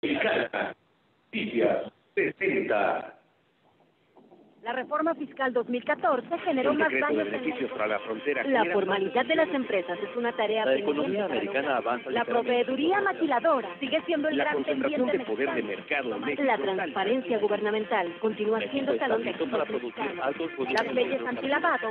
Noticias 60. La reforma fiscal 2014 generó más daños beneficios para la frontera. La formalidad de las empresas es una tarea La economía americana avanza La proveeduría maquiladora sigue siendo el La gran pendiente de poder de mercado en México. La transparencia gubernamental continúa siendo talón de para producir altos Las leyes antilavado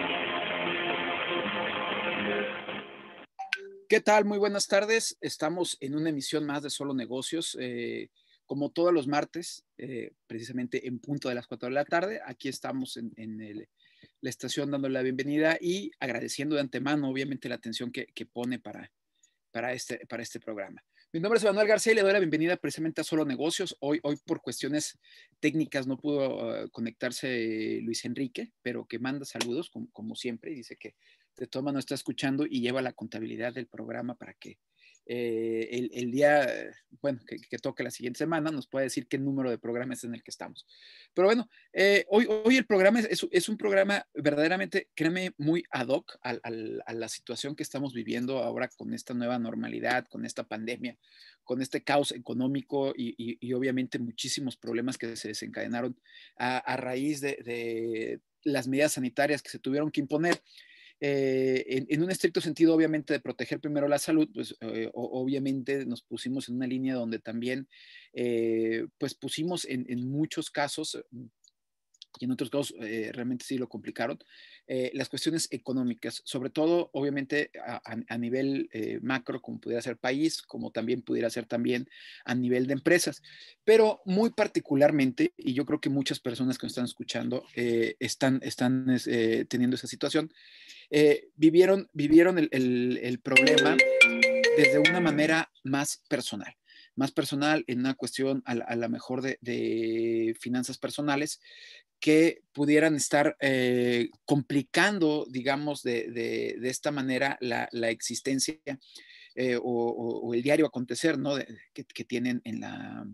¿Qué tal? Muy buenas tardes. Estamos en una emisión más de Solo Negocios, eh, como todos los martes, eh, precisamente en punto de las 4 de la tarde. Aquí estamos en, la estación dándole la bienvenida y agradeciendo de antemano, obviamente, la atención que, pone este, para este programa. Mi nombre es Manuel García y le doy la bienvenida precisamente a Solo Negocios. Hoy, hoy por cuestiones técnicas no pudo eh, conectarse Luis Enrique, pero que manda saludos como siempre y dice que de toma no está escuchando y lleva la contabilidad del programa para que eh, el, el día, eh, bueno, que, que toque la siguiente semana nos pueda decir qué número de programa es en el que estamos. Pero bueno, eh, hoy, hoy el programa es, es- un programa verdaderamente, créeme, muy ad hoc al- al- a la situación que estamos viviendo ahora con esta nueva normalidad, con esta pandemia, con este caos económico y, y- y obviamente muchísimos problemas que se desencadenaron a, a raíz de, de las medidas sanitarias que se tuvieron que imponer. Eh, en, un estricto sentido, obviamente, de proteger primero la salud, pues eh, obviamente nos pusimos en una línea donde también, eh, pues pusimos en, en muchos casos, y en otros casos eh, realmente sí lo complicaron, eh, las cuestiones económicas, sobre todo, obviamente, a, nivel eh, macro, como pudiera ser país, como también pudiera ser también a nivel de empresas, pero muy particularmente, y yo creo que muchas personas que nos están escuchando están, están teniendo esa situación, vivieron, vivieron el problema desde una manera más personal, más personal en una cuestión a, a la mejor de, finanzas personales que pudieran estar eh, complicando, digamos, de, de- esta manera la, la existencia eh, o, el diario acontecer, ¿no? Que tienen en la,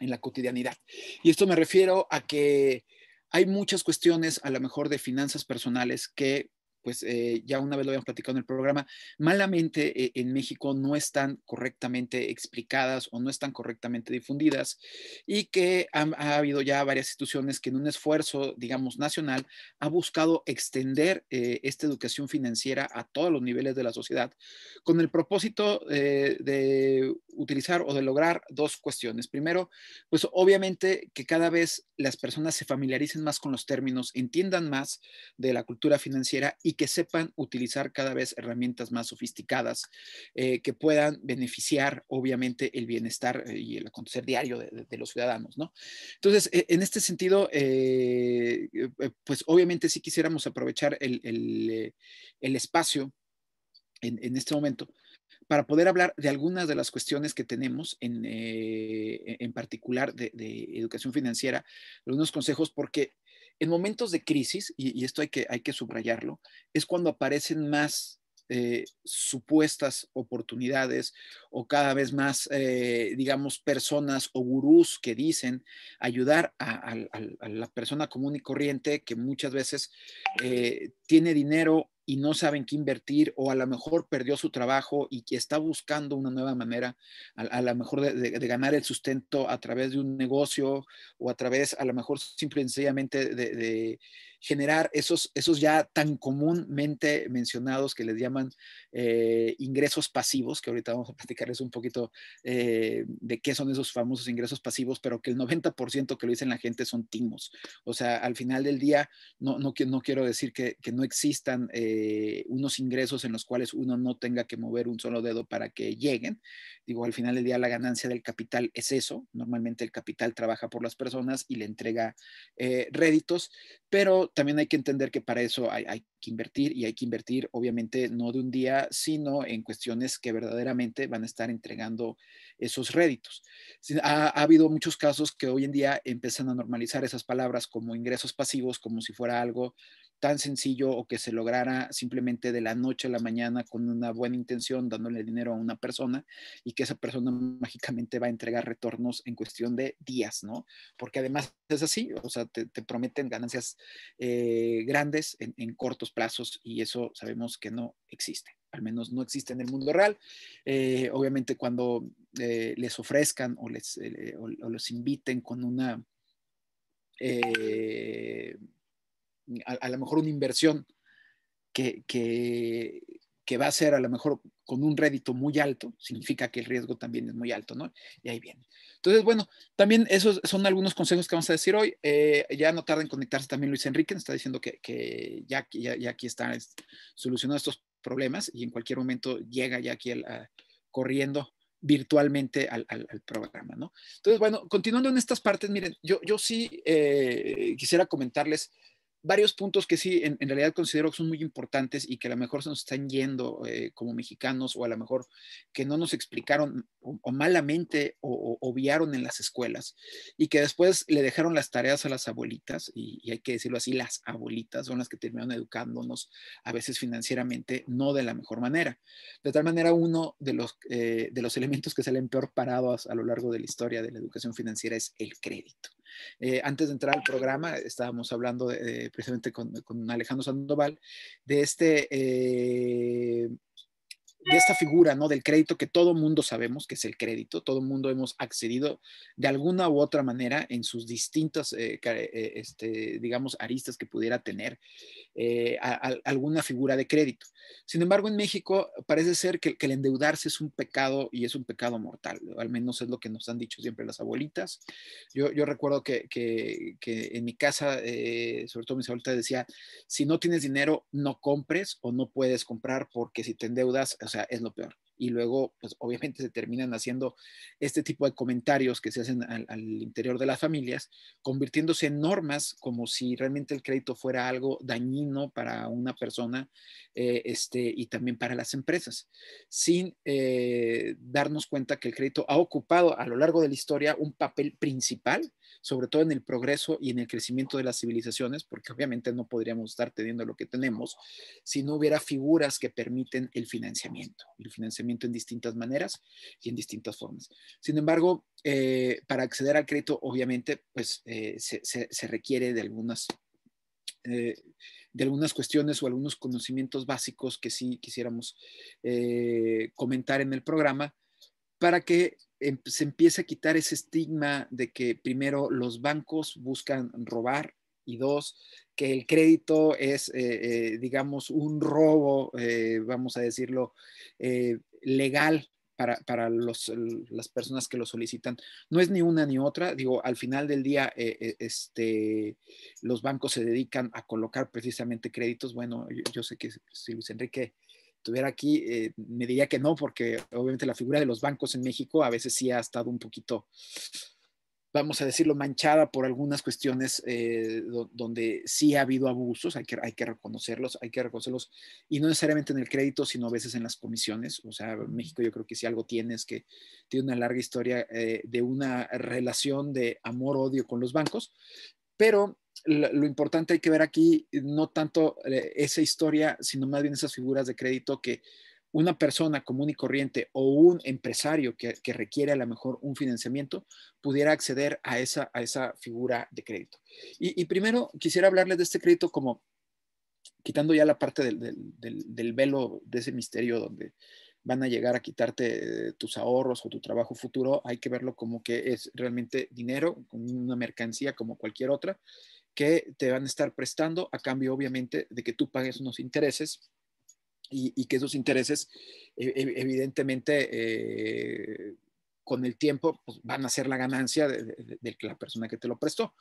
en la cotidianidad. Y esto me refiero a que hay muchas cuestiones, a lo mejor de finanzas personales, que pues eh, ya una vez lo habíamos platicado en el programa, malamente eh, en México no están correctamente explicadas o no están correctamente difundidas y que ha, ha habido ya varias instituciones que en un esfuerzo, digamos, nacional, ha buscado extender eh, esta educación financiera a todos los niveles de la sociedad con el propósito eh, de utilizar o de lograr dos cuestiones. Primero, pues obviamente que cada vez las personas se familiaricen más con los términos, entiendan más de la cultura financiera y que sepan utilizar cada vez herramientas más sofisticadas eh, que puedan beneficiar obviamente el bienestar eh, y el acontecer diario de, los ciudadanos, ¿no? Entonces, eh, en este sentido, eh, pues obviamente sí quisiéramos aprovechar el, espacio en, este momento para poder hablar de algunas de las cuestiones que tenemos, en, en particular de, de educación financiera, algunos consejos, porque en momentos de crisis, y, esto hay que, hay que subrayarlo, es cuando aparecen más eh, supuestas oportunidades o cada vez más, eh, digamos, personas o gurús que dicen ayudar a la persona común y corriente que muchas veces eh, tiene dinero y no saben qué invertir o a lo mejor perdió su trabajo y está buscando una nueva manera a, a lo mejor de, de- ganar el sustento a través de un negocio o a través a lo mejor simple y sencillamente de, de generar esos, esos ya tan comúnmente mencionados que les llaman eh, ingresos pasivos, que ahorita vamos a platicarles un poquito eh, de qué son esos famosos ingresos pasivos, pero que el 90% que lo dicen la gente son timos. O sea, al final del día, no, no, no quiero decir que, que no existan eh, unos ingresos en los cuales uno no tenga que mover un solo dedo para que lleguen. Digo, al final del día la ganancia del capital es eso. Normalmente el capital trabaja por las personas y le entrega eh, réditos, pero también hay que entender que para eso hay, hay que invertir y hay que invertir obviamente no de un día, sino en cuestiones que verdaderamente van a estar entregando esos réditos. Ha, ha, habido muchos casos que hoy en día empiezan a normalizar esas palabras como ingresos pasivos, como si fuera algo tan sencillo o que se lograra simplemente de la noche a la mañana con una buena intención, dándole dinero a una persona y que esa persona mágicamente va a entregar retornos en cuestión de días, ¿no? Porque además es así, o sea, te, te prometen ganancias eh, grandes en, cortos plazos y eso sabemos que no existe, al menos no existe en el mundo real. Eh, obviamente cuando eh, les ofrezcan o les o los inviten con una... A, a, lo mejor una inversión que, que, que, va a ser a lo mejor con un rédito muy alto, significa que el riesgo también es muy alto, ¿no? Y ahí viene. Entonces, bueno, también esos son algunos consejos que vamos a decir hoy. Eh, ya no tarda en conectarse también Luis Enrique, nos está diciendo que, que ya, ya, ya, aquí está solucionando estos problemas y en cualquier momento llega ya aquí el, corriendo virtualmente al, al, al, programa, ¿no? Entonces, bueno, continuando en estas partes, miren, yo, yo sí eh, quisiera comentarles varios puntos que sí, en, realidad considero que son muy importantes y que a lo mejor se nos están yendo eh, como mexicanos o a lo mejor que no nos explicaron malamente o, obviaron en las escuelas y que después le dejaron las tareas a las abuelitas y, y, hay que decirlo así, las abuelitas son las que terminaron educándonos a veces financieramente no de la mejor manera. De tal manera, uno de los, eh, de los elementos que salen peor parados a lo largo de la historia de la educación financiera es el crédito. Eh, antes de entrar al programa, estábamos hablando precisamente con, con, Alejandro Sandoval de este eh, de esta figura, ¿no? Del crédito que todo mundo sabemos que es el crédito, todo mundo hemos accedido de alguna u otra manera en sus distintas, eh, eh, este, digamos, aristas que pudiera tener eh, a, a, alguna figura de crédito. Sin embargo, en México parece ser que, que, el endeudarse es un pecado y es un pecado mortal, al menos es lo que nos han dicho siempre las abuelitas. Yo, yo recuerdo que, que, en mi casa, eh, sobre todo mis abuelitas decía, si no tienes dinero, no compres o no puedes comprar porque si te endeudas, o sea, es lo peor. Y luego, pues obviamente se terminan haciendo este tipo de comentarios que se hacen al, interior de las familias, convirtiéndose en normas como si realmente el crédito fuera algo dañino para una persona eh, este, y también para las empresas, sin eh, darnos cuenta que el crédito ha ocupado a lo largo de la historia un papel principal sobre todo en el progreso y en el crecimiento de las civilizaciones, porque obviamente no podríamos estar teniendo lo que tenemos si no hubiera figuras que permiten el financiamiento, el financiamiento en distintas maneras y en distintas formas. Sin embargo, eh, para acceder al crédito, obviamente, pues eh, se, se, requiere de algunas... Eh, de algunas cuestiones o algunos conocimientos básicos que sí quisiéramos comentar en el programa para que se empieza a quitar ese estigma de que primero los bancos buscan robar y dos, que el crédito es, eh, eh, digamos, un robo, eh, vamos a decirlo, eh, legal para, para los, las personas que lo solicitan. No es ni una ni otra. Digo, al final del día, eh, este, los bancos se dedican a colocar precisamente créditos. Bueno, yo sé que si Luis Enrique estuviera aquí, eh, me diría que no, porque obviamente la figura de los bancos en México a veces sí ha estado un poquito, vamos a decirlo, manchada por algunas cuestiones eh, do, donde sí ha habido abusos, hay que, hay que reconocerlos, hay que reconocerlos, y no necesariamente en el crédito, sino a veces en las comisiones. O sea, México yo creo que si algo tiene es que tiene una larga historia eh, de una relación de amor-odio con los bancos, pero lo importante hay que ver aquí no tanto eh, esa historia, sino más bien esas figuras de crédito que una persona común y corriente o un empresario que, que requiere a lo mejor un financiamiento pudiera acceder a esa, a esa figura de crédito. Y, primero quisiera hablarles de este crédito como quitando ya la parte del, del, del, velo de ese misterio donde van a llegar a quitarte tus ahorros o tu trabajo futuro, hay que verlo como que es realmente dinero, una mercancía como cualquier otra, que te van a estar prestando a cambio, obviamente, de que tú pagues unos intereses y, y que esos intereses, eh, evidentemente, eh, con el tiempo, pues, van a ser la ganancia de, de, de, la persona que te lo prestó.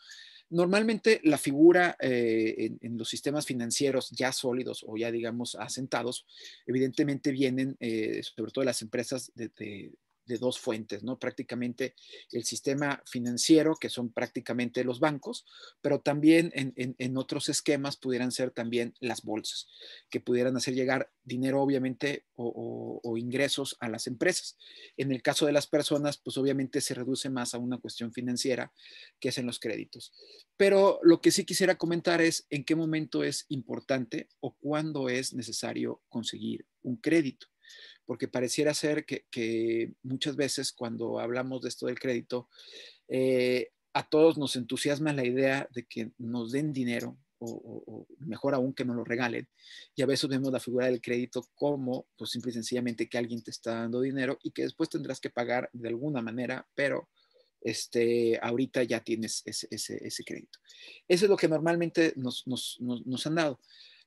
Normalmente la figura eh, en, los sistemas financieros ya sólidos o ya digamos asentados, evidentemente vienen eh, sobre todo las empresas de, de dos fuentes, ¿no? Prácticamente el sistema financiero, que son prácticamente los bancos, pero también en, otros esquemas pudieran ser también las bolsas, que pudieran hacer llegar dinero, obviamente, o, o, ingresos a las empresas. En el caso de las personas, pues obviamente se reduce más a una cuestión financiera, que es en los créditos. Pero lo que sí quisiera comentar es en qué momento es importante o cuándo es necesario conseguir un crédito porque pareciera ser que, muchas veces cuando hablamos de esto del crédito, eh, a todos nos entusiasma la idea de que nos den dinero o, mejor aún que nos lo regalen. Y a veces vemos la figura del crédito como, pues simple y sencillamente que alguien te está dando dinero y que después tendrás que pagar de alguna manera, pero este, ahorita ya tienes ese, crédito. Eso es lo que normalmente nos, nos han dado.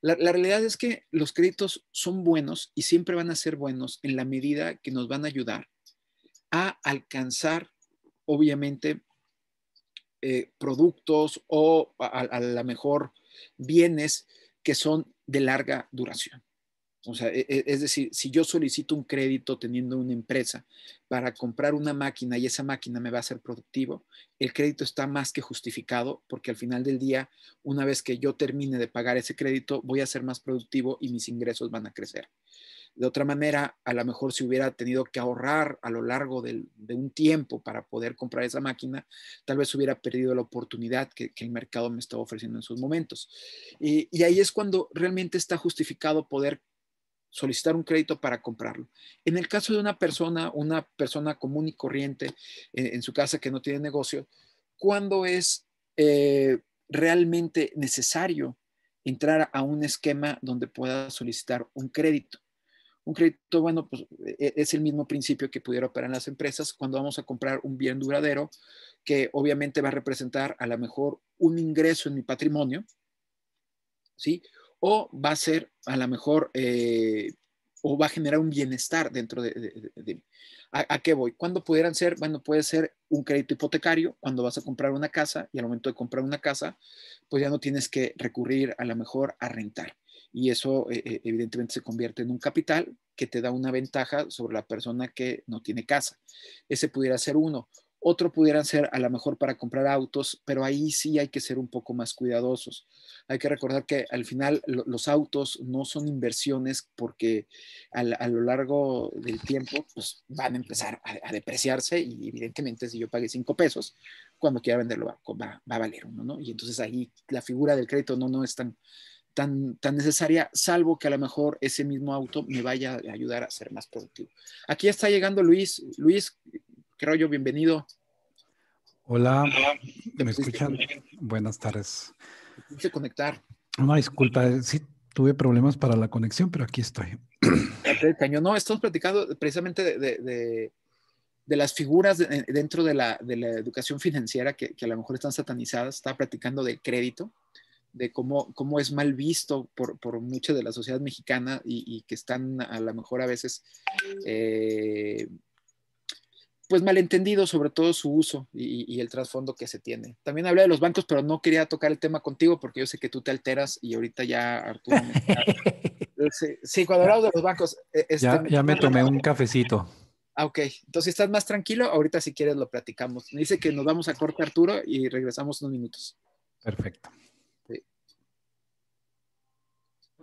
La, realidad es que los créditos son buenos y siempre van a ser buenos en la medida que nos van a ayudar a alcanzar, obviamente, eh, productos o a, a lo mejor bienes que son de larga duración. O sea, e, e, es decir, si yo solicito un crédito teniendo una empresa para comprar una máquina y esa máquina me va a ser productivo, el crédito está más que justificado porque al final del día, una vez que yo termine de pagar ese crédito, voy a ser más productivo y mis ingresos van a crecer. De otra manera, a lo mejor si hubiera tenido que ahorrar a lo largo de un tiempo para poder comprar esa máquina, tal vez hubiera perdido la oportunidad que, el mercado me estaba ofreciendo en sus momentos. Y, y ahí es cuando realmente está justificado poder solicitar un crédito para comprarlo. En el caso de una persona, una persona común y corriente en, su casa que no tiene negocio, ¿cuándo es eh, realmente necesario entrar a un esquema donde pueda solicitar un crédito? Un crédito, bueno, pues e, es el mismo principio que pudiera operar en las empresas cuando vamos a comprar un bien duradero que obviamente va a representar a lo mejor un ingreso en mi patrimonio, ¿sí? O va a ser a lo mejor, eh, o va a generar un bienestar dentro de, mí. ¿A, qué voy? ¿Cuándo pudieran ser? Bueno, puede ser un crédito hipotecario cuando vas a comprar una casa y al momento de comprar una casa, pues ya no tienes que recurrir a lo mejor a rentar. Y eso eh, eh, evidentemente se convierte en un capital que te da una ventaja sobre la persona que no tiene casa. Ese pudiera ser uno. Otro pudieran ser a lo mejor para comprar autos, pero ahí sí hay que ser un poco más cuidadosos. Hay que recordar que al final los autos no son inversiones porque a, lo largo del tiempo pues, van a empezar a, depreciarse y evidentemente si yo pagué cinco pesos, cuando quiera venderlo va, a valer uno, ¿no? Y entonces ahí la figura del crédito no, no es tan, tan, tan necesaria, salvo que a lo mejor ese mismo auto me vaya a ayudar a ser más productivo. Aquí está llegando Luis. Luis, ¿Qué rollo? Bienvenido. Hola, ¿me escuchan? Buenas tardes. Quise conectar. No, disculpa, eh, sí tuve problemas para la conexión, pero aquí estoy. Cañón, no, estamos platicando precisamente de, las figuras dentro de la, educación financiera que, a lo mejor están satanizadas. Estaba platicando del crédito, de cómo, cómo es mal visto por, por mucha de la sociedad mexicana y, que están a lo mejor a veces eh, pues malentendido sobre todo su uso y, el trasfondo que se tiene. También hablé de los bancos, pero no quería tocar el tema contigo porque yo sé que tú te alteras y ahorita ya Arturo. sí, cuando hablamos de los bancos. E, este, ya, me tomé un cafecito. Ah, ok. Entonces, estás más tranquilo. Ahorita, si quieres, lo platicamos. Me dice que nos vamos a corte, Arturo, y regresamos unos minutos. Perfecto.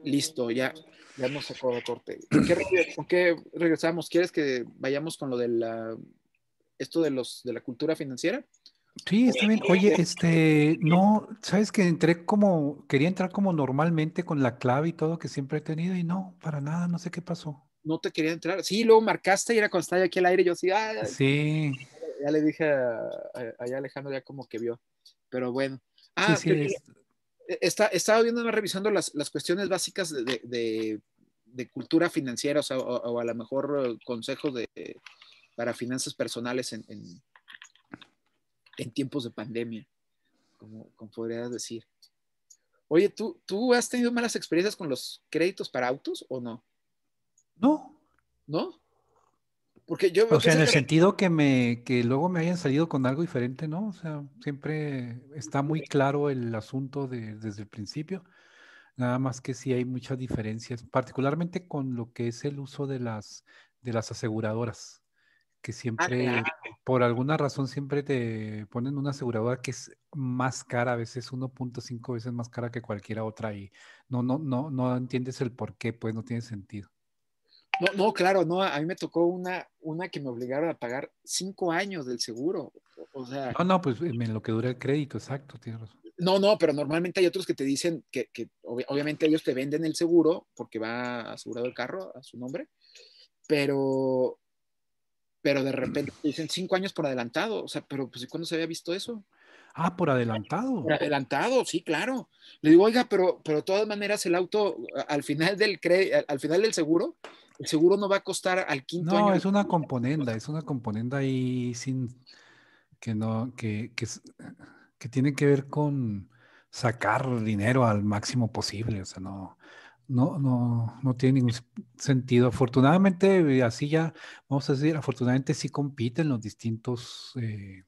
Listo, ya, ya nos sacó de corte. ¿Con qué regresamos? ¿Quieres que vayamos con lo de la esto de los de la cultura financiera. Sí, está bien. Oye, este, no, sabes que entré como, quería entrar como normalmente con la clave y todo que siempre he tenido y no, para nada, no sé qué pasó. No te quería entrar. Sí, luego marcaste y era cuando estaba aquí al aire, yo así, ah, sí. Ya le dije a, Alejandro ya como que vio, pero bueno. Ah, sí, sí, está, estaba viendo, revisando las, las cuestiones básicas de, de, cultura financiera, o, sea, o, a lo mejor consejos de, para finanzas personales en, en, tiempos de pandemia, como, como podrías decir. Oye, ¿tú, ¿tú has tenido malas experiencias con los créditos para autos o no? No. ¿No? Porque yo o sea, en el sentido que me, que luego me hayan salido con algo diferente, ¿no? O sea, siempre está muy claro el asunto desde el principio. Nada más que sí hay muchas diferencias, particularmente con lo que es el uso de las, de las aseguradoras, que ah, siempre, por alguna razón, siempre te ponen una aseguradora que es más cara, a veces 1.5 veces más cara que cualquier otra y no, no, no, no entiendes el por qué, pues no tiene sentido. No, no, claro, no, a mí me tocó una, una que me obligaron a pagar cinco años del seguro. O sea. No, no, pues en lo que dura el crédito, exacto, tienes razón. No, no, pero normalmente hay otros que te dicen que, que obviamente ellos te venden el seguro porque va asegurado el carro a su nombre, pero, pero de repente te dicen cinco años por adelantado. O sea, pero pues ¿cuándo se había visto eso? Ah, por adelantado. Por adelantado, sí, claro. Le digo, oiga, pero, pero de todas maneras el auto al final del, al final del seguro el seguro no va a costar al quinto no, año. No, es una componenda, es una componenda ahí sin que no, que, que, que, tiene que ver con sacar dinero al máximo posible. O sea, no, no, no, no tiene ningún sentido. Afortunadamente, así ya, vamos a decir, afortunadamente sí compiten los distintos eh,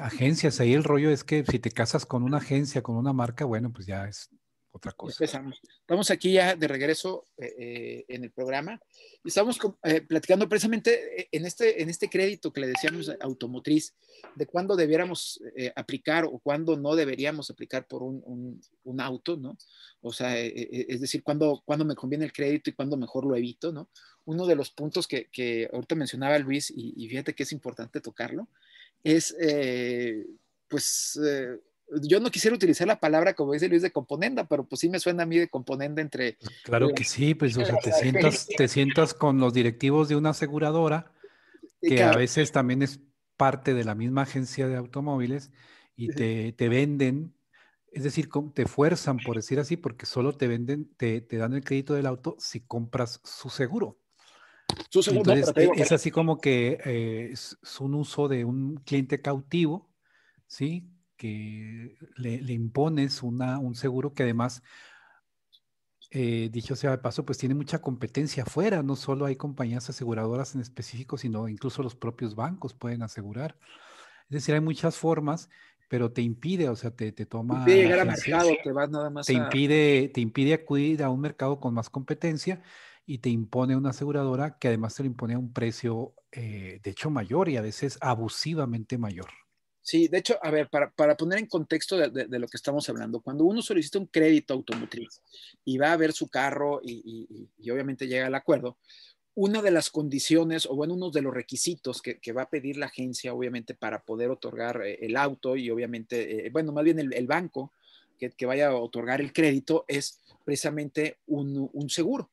agencias. Ahí el rollo es que si te casas con una agencia, con una marca, bueno, pues ya es otra cosa. Empezamos. Estamos aquí ya de regreso eh, eh, en el programa estamos eh, platicando precisamente en este, en este crédito que le decíamos automotriz, de cuándo debiéramos aplicar o cuándo no deberíamos aplicar por un, un, auto, ¿no? O sea, es decir, cuándo, cuándo me conviene el crédito y cuándo mejor lo evito, ¿no? Uno de los puntos que, que ahorita mencionaba Luis, y, y, fíjate que es importante tocarlo, es, pues yo no quisiera utilizar la palabra, como dice Luis, de componenda, pero pues sí me suena a mí de componenda entre... Claro que sí, pues o sea, te sientas, te sientas con los directivos de una aseguradora, que a veces también es parte de la misma agencia de automóviles, y te, te venden, es decir, te fuerzan, por decir así, porque solo te venden, te, te dan el crédito del auto si compras su seguro. Su seguro Entonces, e, es así como que eh, es un uso de un cliente cautivo, ¿sí? Que le, impones una, un seguro que además, eh, dicho sea de paso, pues tiene mucha competencia afuera. No solo hay compañías aseguradoras en específico, sino incluso los propios bancos pueden asegurar. Es decir, hay muchas formas, pero te impide, o sea, te, te toma... Te llegar al mercado, te vas nada más te impide, te impide acudir a un mercado con más competencia y te impone una aseguradora que además te lo impone a un precio, eh, de hecho, mayor y a veces abusivamente mayor. Sí, de hecho, a ver, para, poner en contexto de, lo que estamos hablando, cuando uno solicita un crédito automotriz y va a ver su carro y, obviamente llega al acuerdo, una de las condiciones o bueno, uno de los requisitos que, va a pedir la agencia, obviamente, para poder otorgar eh, el auto y obviamente, eh, bueno, más bien el, banco que, vaya a otorgar el crédito es precisamente un seguro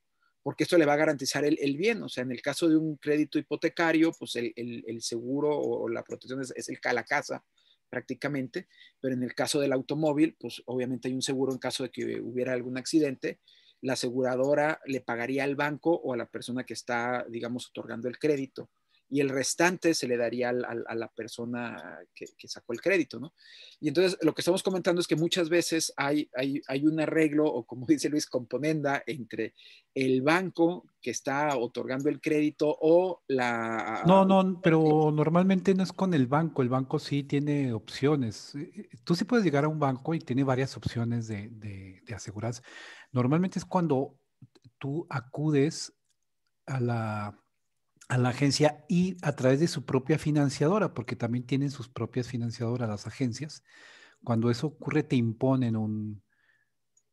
porque esto le va a garantizar el, bien. O sea, en el caso de un crédito hipotecario, pues el, seguro o, la protección es, el la casa prácticamente, pero en el caso del automóvil, pues obviamente hay un seguro en caso de que hubiera algún accidente, la aseguradora le pagaría al banco o a la persona que está, digamos, otorgando el crédito y el restante se le daría a la persona que, sacó el crédito, ¿no? Y entonces lo que estamos comentando es que muchas veces hay, hay, hay, un arreglo o como dice Luis, componenda entre el banco que está otorgando el crédito o la... No, no, pero normalmente no es con el banco, el banco sí tiene opciones. Eh, eh, tú sí puedes llegar a un banco y tiene varias opciones de, de, de. Normalmente es cuando tú acudes a la a la agencia y a través de su propia financiadora, porque también tienen sus propias financiadoras las agencias. Cuando eso ocurre, te imponen un,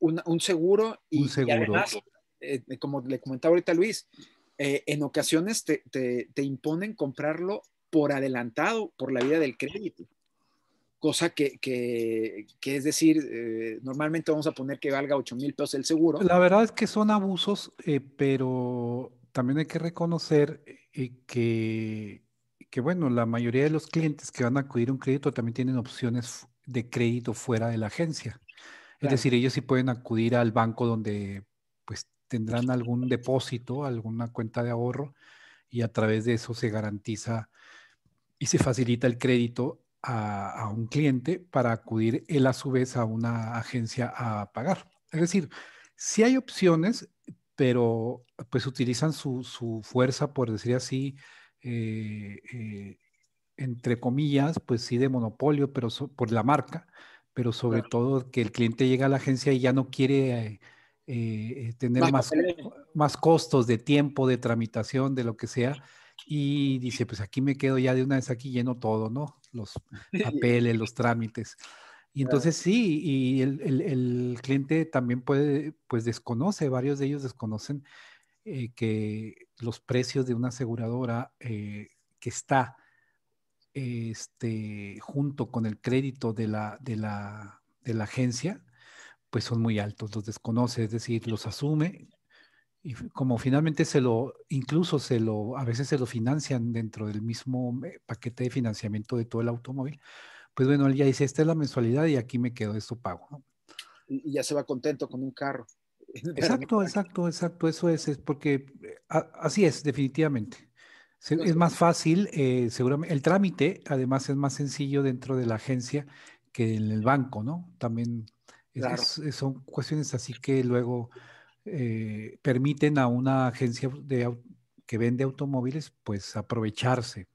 un, seguro y, además, eh, como le comentaba ahorita Luis, eh, en ocasiones te, imponen comprarlo por adelantado por la vida del crédito. Cosa que, es decir, eh, normalmente vamos a poner que valga 8 mil pesos el seguro. La verdad es que son abusos, pero también hay que reconocer que, que, bueno, la mayoría de los clientes que van a acudir a un crédito también tienen opciones de crédito fuera de la agencia. Es decir, ellos sí pueden acudir al banco donde pues tendrán algún depósito, alguna cuenta de ahorro y a través de eso se garantiza y se facilita el crédito a, a un cliente para acudir él a su vez a una agencia a pagar. Es decir, si hay opciones, pero pues utilizan su, su fuerza, por decir así, eh, eh, entre comillas, pues sí de monopolio, pero por la marca, pero sobre todo que el cliente llega a la agencia y ya no quiere eh, tener más, más, costos de tiempo, de tramitación, de lo que sea, y dice, pues aquí me quedo ya de una vez aquí lleno todo, ¿no? Los papeles, los trámites. Y entonces sí, y el, el, cliente también puede, pues desconoce, varios de ellos desconocen eh, que los precios de una aseguradora eh, que está este, junto con el crédito de la, de, la, de la agencia, pues son muy altos, los desconoce, es decir, los asume y como finalmente se lo, incluso se lo, a veces se lo financian dentro del mismo eh, paquete de financiamiento de todo el automóvil, pues bueno, él ya dice, esta es la mensualidad y aquí me quedo, esto pago. ¿no? Y ya se va contento con un carro. Exacto, exacto, exacto, eso es, es porque eh, así es, definitivamente. es más fácil, eh, seguramente, el trámite además es más sencillo dentro de la agencia que en el banco, ¿no? También son cuestiones así que luego eh, permiten a una agencia de, que vende automóviles pues aprovecharse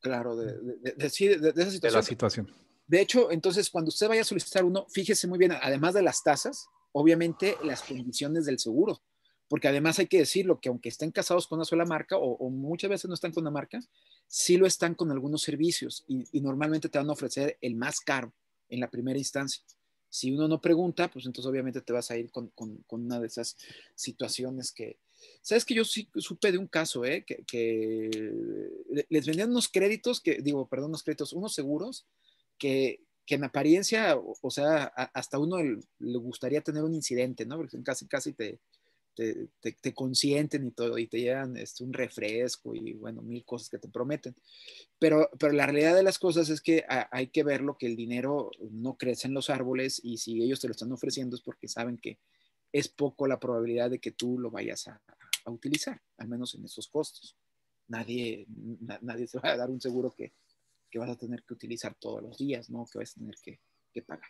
Claro, de, de, de, esa situación. De la situación. De hecho, entonces, cuando usted vaya a solicitar uno, fíjese muy bien, además de las tasas, obviamente las condiciones del seguro, porque además hay que decirlo que aunque estén casados con una sola marca o, muchas veces no están con una marca, sí lo están con algunos servicios y, normalmente te van a ofrecer el más caro en la primera instancia. Si uno no pregunta, pues entonces obviamente te vas a ir con, con, con una de esas situaciones que, Sabes que yo sí supe de un caso, ¿eh? que, les vendían unos créditos, que digo, perdón, unos créditos, unos seguros, que, que en apariencia, o, sea, hasta uno le, gustaría tener un incidente, ¿no? Porque casi, casi te, te, te, consienten y todo, y te llevan este, un refresco y, bueno, mil cosas que te prometen. Pero, pero la realidad de las cosas es que hay que verlo que el dinero no crece en los árboles y si ellos te lo están ofreciendo es porque saben que es poco la probabilidad de que tú lo vayas a, utilizar, al menos en esos costos. Nadie, nadie se va a dar un seguro que, que, vas a tener que utilizar todos los días, ¿no? Que vas a tener que, que, pagar.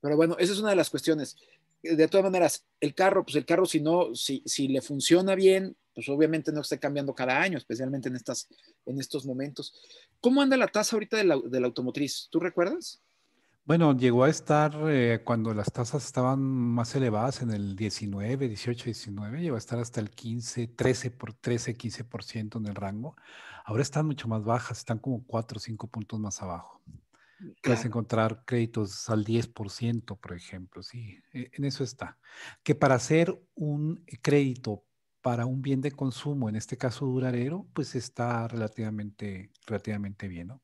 Pero bueno, esa es una de las cuestiones. De todas maneras, el carro, pues el carro si no, si, si le funciona bien, pues obviamente no esté cambiando cada año, especialmente en, estas, en estos momentos. ¿Cómo anda la tasa ahorita de la, de la automotriz? ¿Tú recuerdas? Bueno, llegó a estar eh, cuando las tasas estaban más elevadas en el 19, 18, 19, llegó a estar hasta el 15, 13 por 13, 15% en el rango. Ahora están mucho más bajas, están como 4 o 5 puntos más abajo. Puedes encontrar créditos al 10%, por ejemplo, sí, e, en eso está. Que para hacer un crédito para un bien de consumo, en este caso duradero, pues está relativamente, relativamente bien, ¿no?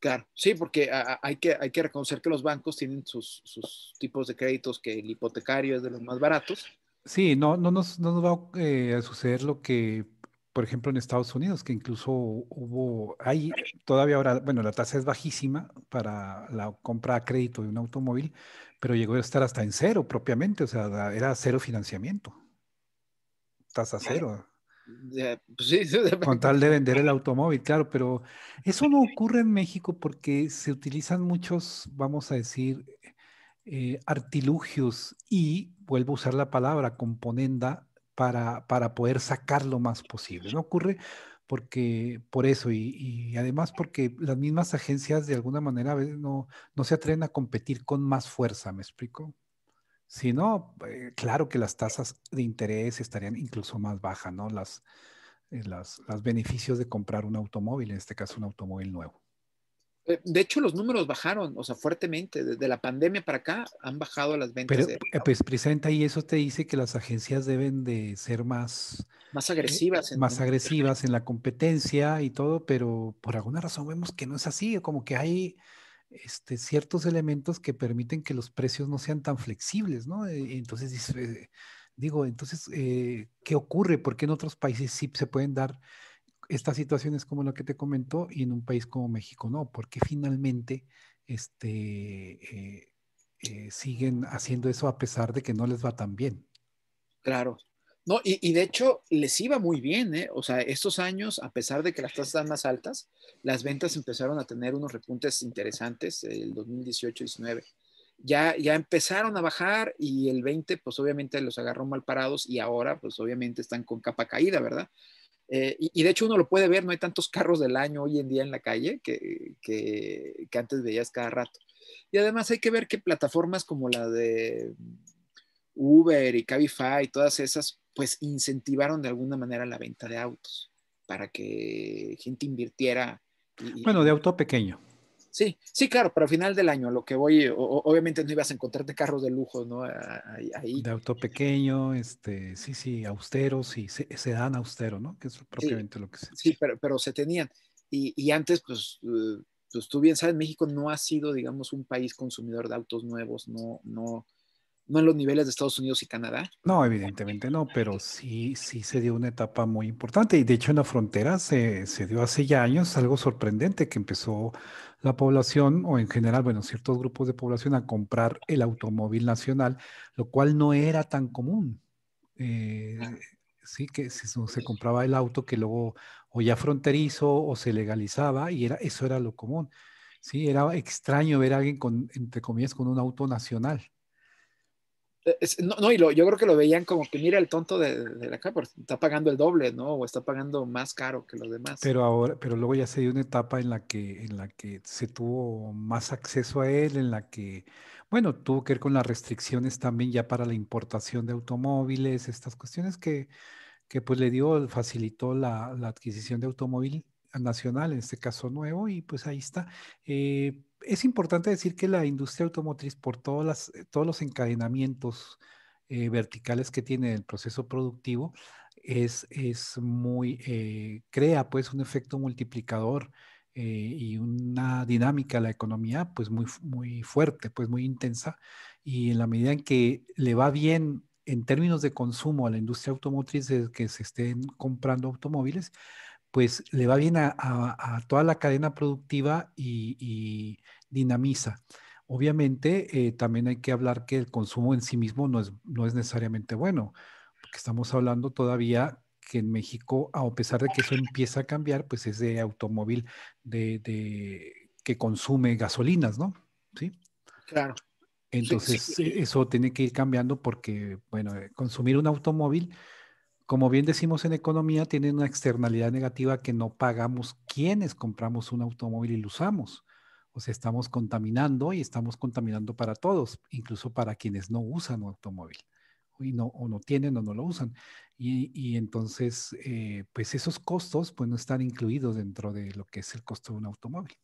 Claro, sí, porque hay que, hay que reconocer que los bancos tienen sus, sus, tipos de créditos, que el hipotecario es de los más baratos. Sí, no, no, nos, no nos va eh, a suceder lo que, por ejemplo, en Estados Unidos, que incluso hubo, hay todavía ahora, bueno, la tasa es bajísima para la compra a crédito de un automóvil, pero llegó a estar hasta en cero propiamente, o sea, era cero financiamiento, tasa cero. Pues Con tal de vender el automóvil, claro, pero eso no ocurre en México porque se utilizan muchos, vamos a decir, eh, artilugios y, vuelvo a usar la palabra, componenda para, para poder sacar lo más posible. No ocurre porque por eso y, además porque las mismas agencias de alguna manera no, no se atreven a competir con más fuerza, ¿me explico? Si no, eh, claro que las tasas de interés estarían incluso más bajas, ¿no? Las, eh, las, los beneficios de comprar un automóvil, en este caso un automóvil nuevo. Eh, de hecho, los números bajaron, o sea, fuertemente. Desde la pandemia para acá han bajado las ventas. Pero, pues presenta y eso te dice que las agencias deben de ser más... Más agresivas. más agresivas en la competencia y todo, pero por alguna razón vemos que no es así, como que hay este, ciertos elementos que permiten que los precios no sean tan flexibles, ¿no? Eh, entonces, eh, digo, entonces, eh, ¿qué ocurre? ¿Por qué en otros países sí se pueden dar estas situaciones como la que te comentó y en un país como México no? Porque finalmente este, siguen haciendo eso a pesar de que no les va tan bien. Claro, no, y, de hecho les iba muy bien, ¿eh? O sea, estos años, a pesar de que las tasas están más altas, las ventas empezaron a tener unos repuntes interesantes el 2018-19. ya, ya empezaron a bajar y el 20 pues obviamente los agarró mal parados y ahora pues obviamente están con capa caída, ¿verdad? Eh, y, de hecho uno lo puede ver, no hay tantos carros del año hoy en día en la calle que, que, que antes veías cada rato. Y además hay que ver que plataformas como la de Uber y Cabify y todas esas, pues incentivaron de alguna manera la venta de autos para que gente invirtiera. bueno, de auto pequeño. Sí, sí, claro, pero al final del año lo que voy, obviamente no ibas a encontrarte carros de lujo, ¿no? Ahí. De auto pequeño, este, sí, sí, austeros, sí, se, dan austero, ¿no? Que es propiamente lo que se... Sí, pero, pero se tenían. Y, y antes, pues, eh, pues tú bien sabes, México no ha sido, digamos, un país consumidor de autos nuevos, no, no, no en los niveles de Estados Unidos y Canadá. No, evidentemente no, pero sí, sí se dio una etapa muy importante y de hecho en la frontera se, se dio hace ya años algo sorprendente que empezó la población o en general, bueno, ciertos grupos de población a comprar el automóvil nacional, lo cual no era tan común. Eh, sí, que se, se compraba el auto que luego o ya fronterizo o se legalizaba y era, eso era lo común. Sí, era extraño ver a alguien con, entre comillas, con un auto nacional. Eh, no, no, y lo, yo creo que lo veían como que mira el tonto de, la capa, está pagando el doble, ¿no? O está pagando más caro que los demás. Pero ahora, pero luego ya se dio una etapa en la que, en la que se tuvo más acceso a él, en la que, bueno, tuvo que ver con las restricciones también ya para la importación de automóviles, estas cuestiones que, que pues le dio, facilitó la, la adquisición de automóvil nacional, en este caso nuevo, y pues ahí está. Eh, es importante decir que la industria automotriz, por eh, todos los encadenamientos eh, verticales que tiene el proceso productivo, es, es muy, eh, crea pues un efecto multiplicador y una dinámica a la economía pues muy, muy fuerte, pues muy intensa. Y en la medida en que le va bien en términos de consumo a la industria automotriz, de que se estén comprando automóviles, pues le va bien a, toda la cadena productiva y, dinamiza. Obviamente, eh, también hay que hablar que el consumo en sí mismo no es, no es necesariamente bueno, porque estamos hablando todavía que en México, a pesar de que eso empieza a cambiar, pues es de automóvil de, que consume gasolinas, ¿no? Sí. Claro. Entonces, eso tiene que ir cambiando porque, bueno, eh, consumir un automóvil como bien decimos en economía, tiene una externalidad negativa que no pagamos quienes compramos un automóvil y lo usamos. O sea, estamos contaminando y estamos contaminando para todos, incluso para quienes no usan un automóvil y no, o no tienen o no lo usan. Y, entonces, eh, pues esos costos pues no están incluidos dentro de lo que es el costo de un automóvil.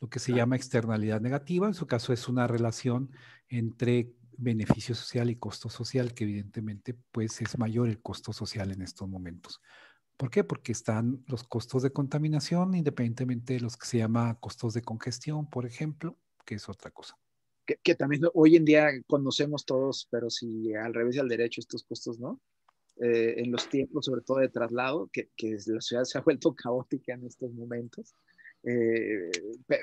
Lo que se llama externalidad negativa, en su caso es una relación entre beneficio social y costo social, que evidentemente pues es mayor el costo social en estos momentos. ¿Por qué? Porque están los costos de contaminación, independientemente de los que se llama costos de congestión, por ejemplo, que es otra cosa. Que, también hoy en día conocemos todos, pero si al revés y al derecho estos costos, ¿no? Eh, en los tiempos, sobre todo de traslado, que, que, la ciudad se ha vuelto caótica en estos momentos. Eh,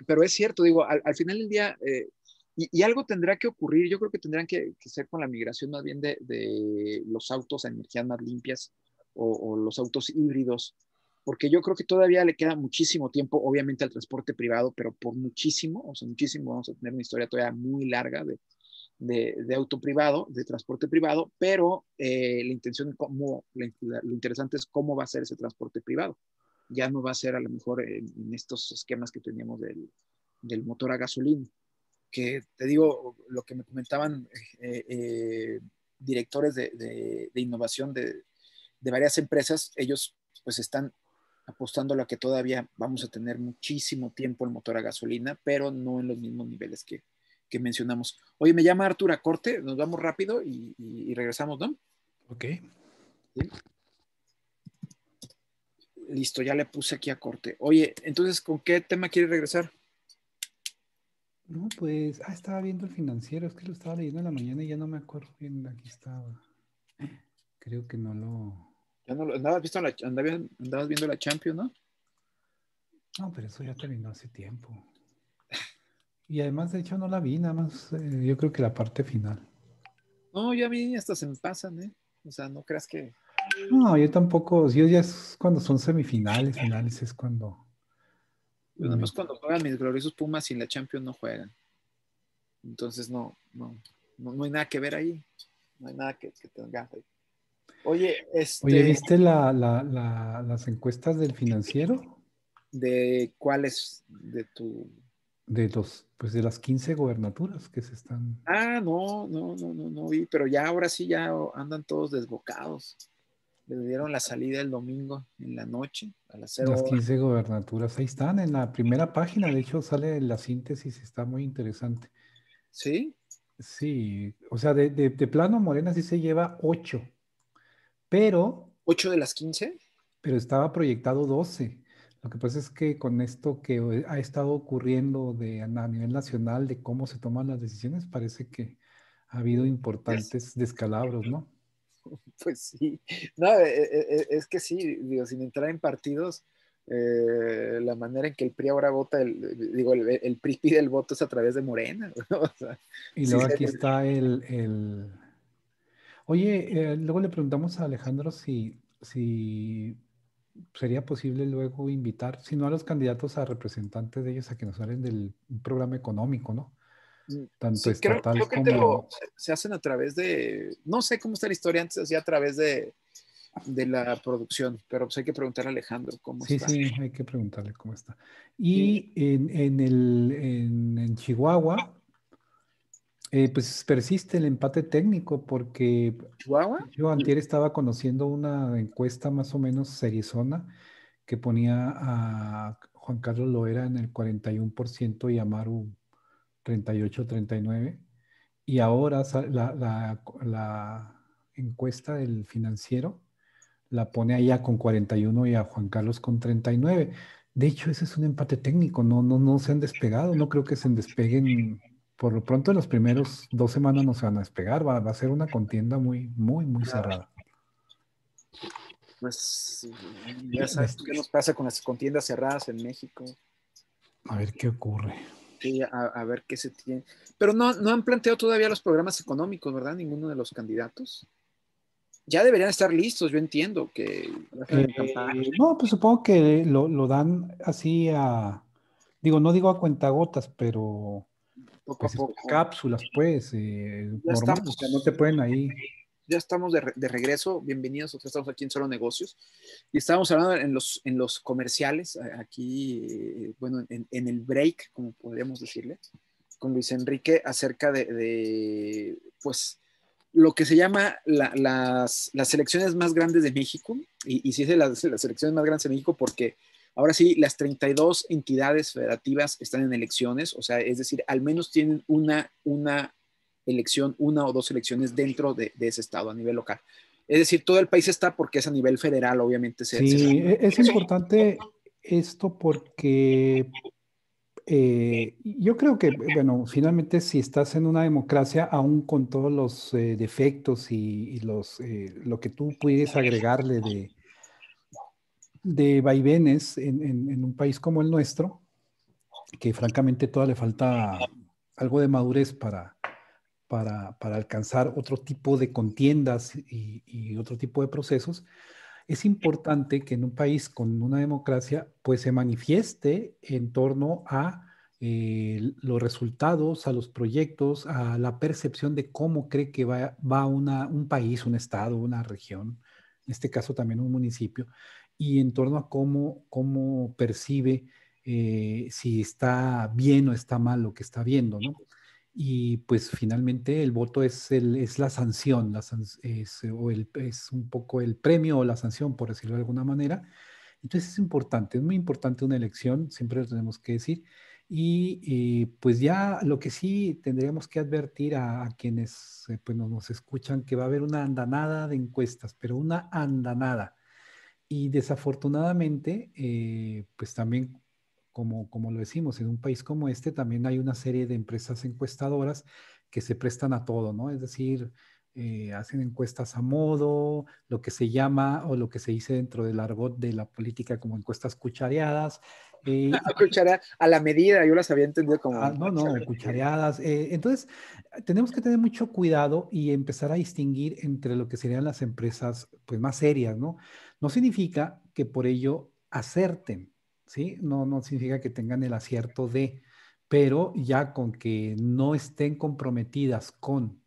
pero es cierto, digo, al, al final del día, eh, y, algo tendrá que ocurrir, yo creo que tendrán que, ser con la migración más bien de, los autos a energías más limpias o, los autos híbridos, porque yo creo que todavía le queda muchísimo tiempo, obviamente, al transporte privado, pero por muchísimo, o sea, muchísimo, vamos a tener una historia todavía muy larga de, auto privado, de transporte privado, pero eh, la intención, lo interesante es cómo va a ser ese transporte privado. Ya no va a ser a lo mejor en, estos esquemas que teníamos del motor a gasolina que te digo, lo que me comentaban eh, eh, directores de, innovación de, varias empresas, ellos pues están apostando a que todavía vamos a tener muchísimo tiempo el motor a gasolina, pero no en los mismos niveles que, mencionamos. Oye, me llama Artur a corte, nos vamos rápido y, regresamos, ¿no? Ok. Listo, ya le puse aquí a corte. Oye, entonces, ¿con qué tema quieres regresar? No, pues, ah, estaba viendo el financiero, es que lo estaba leyendo en la mañana y ya no me acuerdo bien, aquí estaba. Creo que no lo... Ya no lo, andabas, visto la, andabas, viendo la Champions, ¿no? No, pero eso ya terminó hace tiempo. Y además, de hecho, no la vi, nada más, eh, yo creo que la parte final. No, ya a mí hasta se me pasan, ¿eh? O sea, no creas que... No, yo tampoco, yo ya es cuando son semifinales, finales es cuando pues nada más cuando juegan mis gloriosos Pumas y en la Champions no juegan. Entonces no, no, no, hay nada que ver ahí. No hay nada que, que tenga ahí. Oye, este... Oye, ¿viste la, la, las encuestas del financiero? ¿De cuáles? De tu... De los, pues de las 15 gobernaturas que se están... Ah, no, no, no, no, no vi, pero ya ahora sí ya andan todos desbocados. Le dieron la salida el domingo en la noche a las 0 Las 15 gobernaturas, ahí están, en la primera página, de hecho sale la síntesis, está muy interesante. ¿Sí? Sí, o sea, de, de, de plano Morena sí se lleva 8, pero... ¿8 de las 15? Pero estaba proyectado 12. Lo que pasa es que con esto que ha estado ocurriendo de, a nivel nacional de cómo se toman las decisiones, parece que ha habido importantes descalabros, ¿no? Pues sí, no, e, e, e, es que sí, digo, sin entrar en partidos, eh, la manera en que el PRI ahora vota, el, digo, el, PRI pide el voto es a través de Morena. y luego aquí está el, Oye, eh, luego le preguntamos a Alejandro si, si sería posible luego invitar, si no a los candidatos, a representantes de ellos a que nos hablen del programa económico, ¿no? Mm, Tanto estatal como... se hacen a través de, no sé cómo está la historia, antes hacía a través de, de la producción, pero pues hay que preguntar a Alejandro cómo está. Sí, sí, hay que preguntarle cómo está. Y en, en, el, en, Chihuahua, eh, pues persiste el empate técnico porque ¿Chihuahua? yo antier estaba conociendo una encuesta más o menos seriezona que ponía a Juan Carlos Loera en el 41% y a Maru 38, 39. Y ahora la, la, encuesta del financiero la pone allá con 41 y a Juan Carlos con 39. De hecho, ese es un empate técnico, no, no, no se han despegado, no creo que se despeguen. Por lo pronto, en los primeros dos semanas no se van a despegar, va, va a ser una contienda muy, muy, muy cerrada. Pues ya sabes qué nos pasa con las contiendas cerradas en México. A ver qué ocurre a, ver qué se tiene. Pero no, no han planteado todavía los programas económicos, ¿verdad? Ninguno de los candidatos. Ya deberían estar listos, yo entiendo que... Eh, no, pues supongo que lo, dan así a, digo, no digo a cuentagotas, pero poco a pues, poco. cápsulas, pues, eh, no te pueden ahí ya estamos de, regreso. Bienvenidos, nosotros estamos aquí en Solo Negocios. Y estábamos hablando en los, en los comerciales, aquí, eh, bueno, en, el break, como podríamos decirle, con Luis Enrique acerca de, pues, lo que se llama las, las selecciones más grandes de México. Y, y sí es de las, las selecciones más grandes de México porque ahora sí, las 32 entidades federativas están en elecciones, o sea, es decir, al menos tienen una, una elección, una o dos elecciones dentro de, ese estado a nivel local. Es decir, todo el país está porque es a nivel federal, obviamente. sí, e, es importante esto porque eh, yo creo que, bueno, finalmente si estás en una democracia, aún con todos los eh, defectos y, los, eh, lo que tú puedes agregarle de, de vaivenes en, en, un país como el nuestro, que francamente todavía le falta algo de madurez para, para, alcanzar otro tipo de contiendas y, otro tipo de procesos, es importante que en un país con una democracia pues se manifieste en torno a eh, los resultados, a los proyectos, a la percepción de cómo cree que va, va una, un país, un estado, una región, en este caso también un municipio, y en torno a cómo, cómo percibe eh, si está bien o está mal lo que está viendo, ¿no? Y pues finalmente el voto es, el, es la sanción, o el, es un poco el premio o la sanción, por decirlo de alguna manera. Entonces es importante, es muy importante una elección, siempre lo tenemos que decir. Y, pues ya lo que sí tendríamos que advertir a, quienes eh, pues nos, escuchan que va a haber una andanada de encuestas, pero una andanada. Y desafortunadamente, eh, pues también como, como lo decimos, en un país como este también hay una serie de empresas encuestadoras que se prestan a todo, ¿no? Es decir, eh, hacen encuestas a modo, lo que se llama o lo que se dice dentro del argot de la política como encuestas cuchareadas. Eh, a la medida, yo las había entendido como... Ah, no, no, cuchareadas. Eh, entonces, tenemos que tener mucho cuidado y empezar a distinguir entre lo que serían las empresas pues, más serias, ¿no? No significa que por ello acerten, ¿sí? No, no significa que tengan el acierto de, pero ya con que no estén comprometidas con,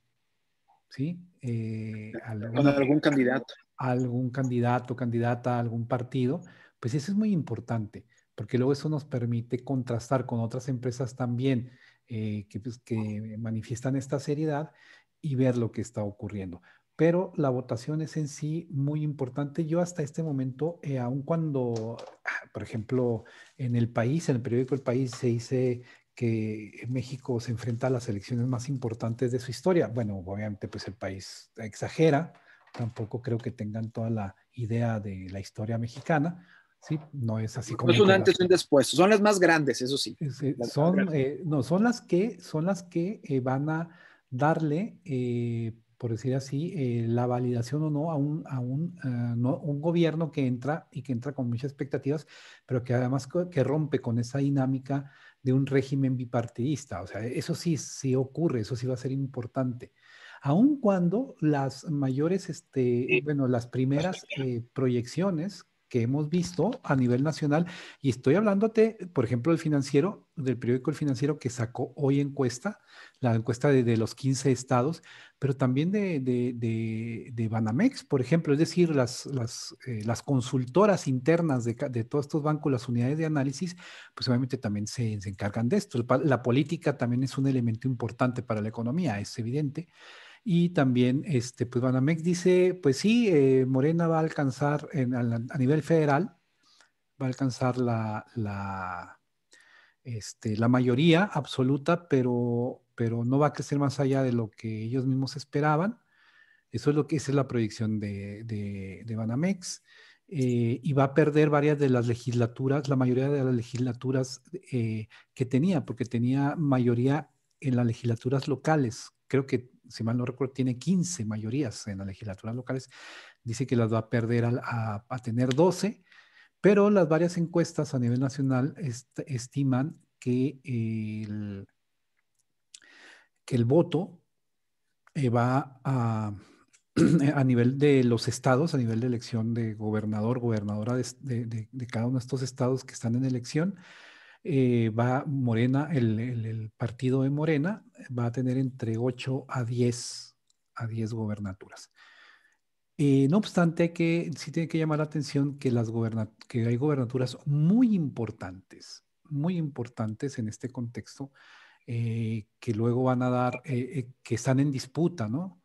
¿sí? Eh, con algún candidato. Algún candidato, candidata, algún partido, pues eso es muy importante, porque luego eso nos permite contrastar con otras empresas también eh, que, pues, que manifiestan esta seriedad y ver lo que está ocurriendo pero la votación es en sí muy importante. Yo hasta este momento, eh, aun cuando, ah, por ejemplo, en el país, en el periódico El País, se dice que México se enfrenta a las elecciones más importantes de su historia. Bueno, obviamente, pues el país exagera, tampoco creo que tengan toda la idea de la historia mexicana. Sí, no es así como. No son antes y un después, son las más grandes, eso sí. Eh, son, eh, no, son las que, son las que van a darle por decir así, eh, la validación o no a, un, a un, no, un, gobierno que entra y que entra con muchas expectativas, pero que además que rompe con esa dinámica de un régimen bipartidista. O sea, eso sí, sí ocurre, eso sí va a ser importante. Aun cuando las mayores, este, bueno, las primeras eh, proyecciones que hemos visto a nivel nacional, y estoy hablándote, por ejemplo, del financiero, del periódico El Financiero que sacó hoy encuesta, la encuesta de, los 15 estados, pero también de, de, Banamex, por ejemplo, es decir, las, las, eh, las consultoras internas de, todos estos bancos, las unidades de análisis, pues obviamente también se, se encargan de esto. La política también es un elemento importante para la economía, es evidente. Y también, este, pues Banamex dice, pues sí, eh, Morena va a alcanzar a, nivel federal, va a alcanzar la, la, este, la mayoría absoluta, pero, pero no va a crecer más allá de lo que ellos mismos esperaban. Eso es lo que esa es la proyección de, de, Banamex. Eh, y va a perder varias de las legislaturas, la mayoría de las legislaturas eh, que tenía, porque tenía mayoría en las legislaturas locales. Creo que si mal no recuerdo, tiene 15 mayorías en las legislaturas locales, dice que las va a perder a, tener 12, pero las varias encuestas a nivel nacional estiman que el, que el voto eh, va a, a nivel de los estados, a nivel de elección de gobernador, gobernadora de, cada uno de estos estados que están en elección, eh, va Morena, el, partido de Morena va a tener entre 8 a 10, a 10 gobernaturas. Eh, no obstante, que sí tiene que llamar la atención que, las que hay gobernaturas muy importantes, muy importantes en este contexto, eh, que luego van a dar, que están en disputa, ¿no?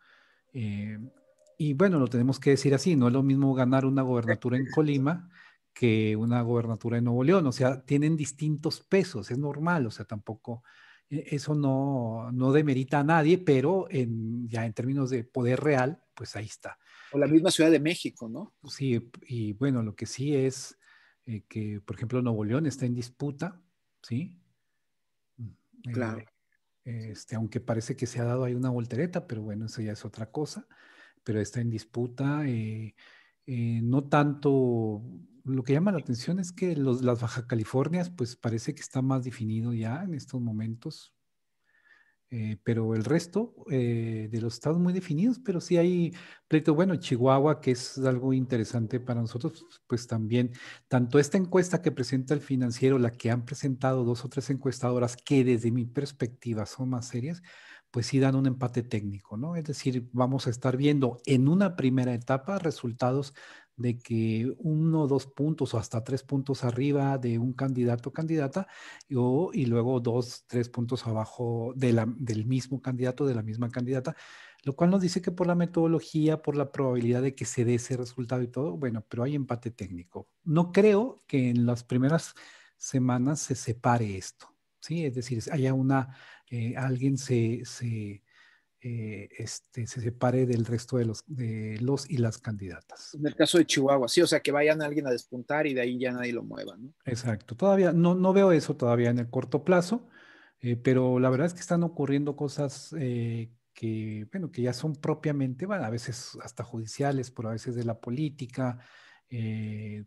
y bueno, lo tenemos que decir así, no es lo mismo ganar una gobernatura en Colima que una gobernatura de Nuevo León. O sea, tienen distintos pesos, es normal, o sea, tampoco, e, eso no, no demerita a nadie, pero en, ya en términos de poder real, pues ahí está. O la misma Ciudad de México, ¿no? Sí, y bueno, lo que sí es eh, que, por ejemplo, Nuevo León está en disputa, ¿sí? Mm, claro. Eh, este, aunque parece que se ha dado ahí una voltereta, pero bueno, eso ya es otra cosa, pero está en disputa, eh, no tanto lo que llama la atención es que las Baja Californias, pues parece que está más definido ya en estos momentos, eh, pero el resto eh, de los estados muy definidos, pero sí hay pleito, bueno, Chihuahua, que es algo interesante para nosotros, pues también, tanto esta encuesta que presenta el financiero, la que han presentado dos o tres encuestadoras, que desde mi perspectiva son más serias, pues sí dan un empate técnico, ¿no? Es decir, vamos a estar viendo en una primera etapa resultados de que uno dos puntos o hasta tres puntos arriba de un candidato o candidata y, luego dos, tres puntos abajo del mismo candidato, de la misma candidata, lo cual nos dice que por la metodología, por la probabilidad de que se dé ese resultado y todo, bueno, pero hay empate técnico. No creo que en las primeras semanas se separe esto, ¿sí? Es decir, haya una, eh, alguien se eh, este, se separe del resto de los, de los y las candidatas. En el caso de Chihuahua, sí, o sea, que vayan alguien a despuntar y de ahí ya nadie lo mueva, ¿no? Exacto, todavía no, no veo eso todavía en el corto plazo, eh, pero la verdad es que están ocurriendo cosas eh, que, bueno, que ya son propiamente, bueno, a veces hasta judiciales, pero a veces de la política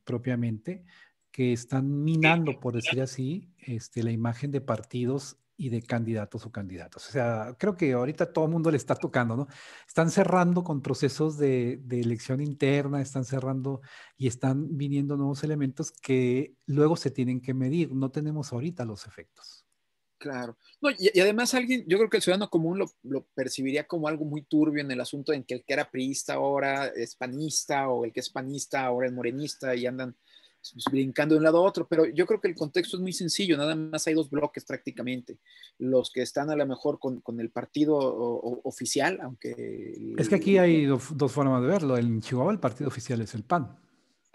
propiamente, que están minando, por decir así, este, la imagen de partidos y de candidatos o candidatos. O sea, creo que ahorita todo el mundo le está tocando, ¿no? Están cerrando con procesos de, elección interna, están cerrando y están viniendo nuevos elementos que luego se tienen que medir. No tenemos ahorita los efectos. Claro. No, y, además alguien, yo creo que el ciudadano común lo, percibiría como algo muy turbio en el asunto en que el que era priista ahora es panista o el que es panista ahora es morenista y andan brincando de un lado a otro, pero yo creo que el contexto es muy sencillo, nada más hay dos bloques prácticamente, los que están a lo mejor con, el partido oficial, aunque... Es que aquí hay dos formas de verlo, en Chihuahua el partido oficial es el PAN.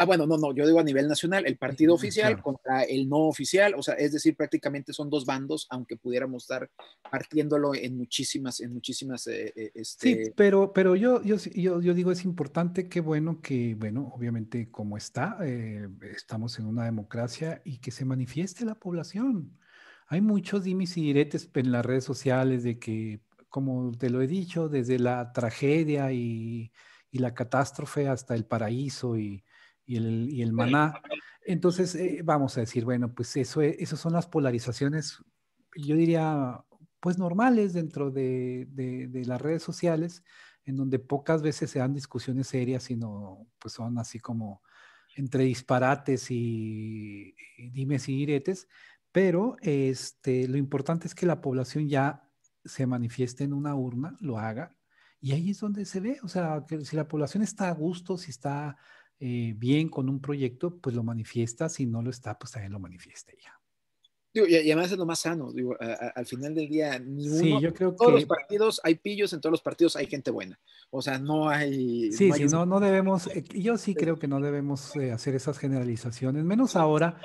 Ah, bueno, no, no, yo digo a nivel nacional, el partido oficial contra el no oficial, o sea, es decir, prácticamente son dos bandos, aunque pudiéramos estar partiéndolo en muchísimas, en muchísimas... Eh, eh, este... Sí, pero, pero yo, yo, yo, yo, digo, es importante, qué bueno que, bueno, obviamente como está, eh, estamos en una democracia y que se manifieste la población. Hay muchos dimis y diretes en las redes sociales de que, como te lo he dicho, desde la tragedia y, y la catástrofe hasta el paraíso y y el, y el maná. Entonces, eh, vamos a decir, bueno, pues eso, e, esas son las polarizaciones, yo diría, pues normales dentro de, de, las redes sociales, en donde pocas veces se dan discusiones serias, sino pues son así como entre disparates y, dimes y diretes, pero este, lo importante es que la población ya se manifieste en una urna, lo haga, y ahí es donde se ve, o sea, que si la población está a gusto, si está eh, bien con un proyecto, pues lo manifiesta, si no lo está, pues también lo manifiesta ya. y, además es lo más sano, digo, al final del día, ni uno, yo creo todos los partidos hay pillos, en todos los partidos hay gente buena, o sea, no hay... Sí, no sí, no, no debemos, eh, yo sí creo que no debemos eh, hacer esas generalizaciones, menos ahora,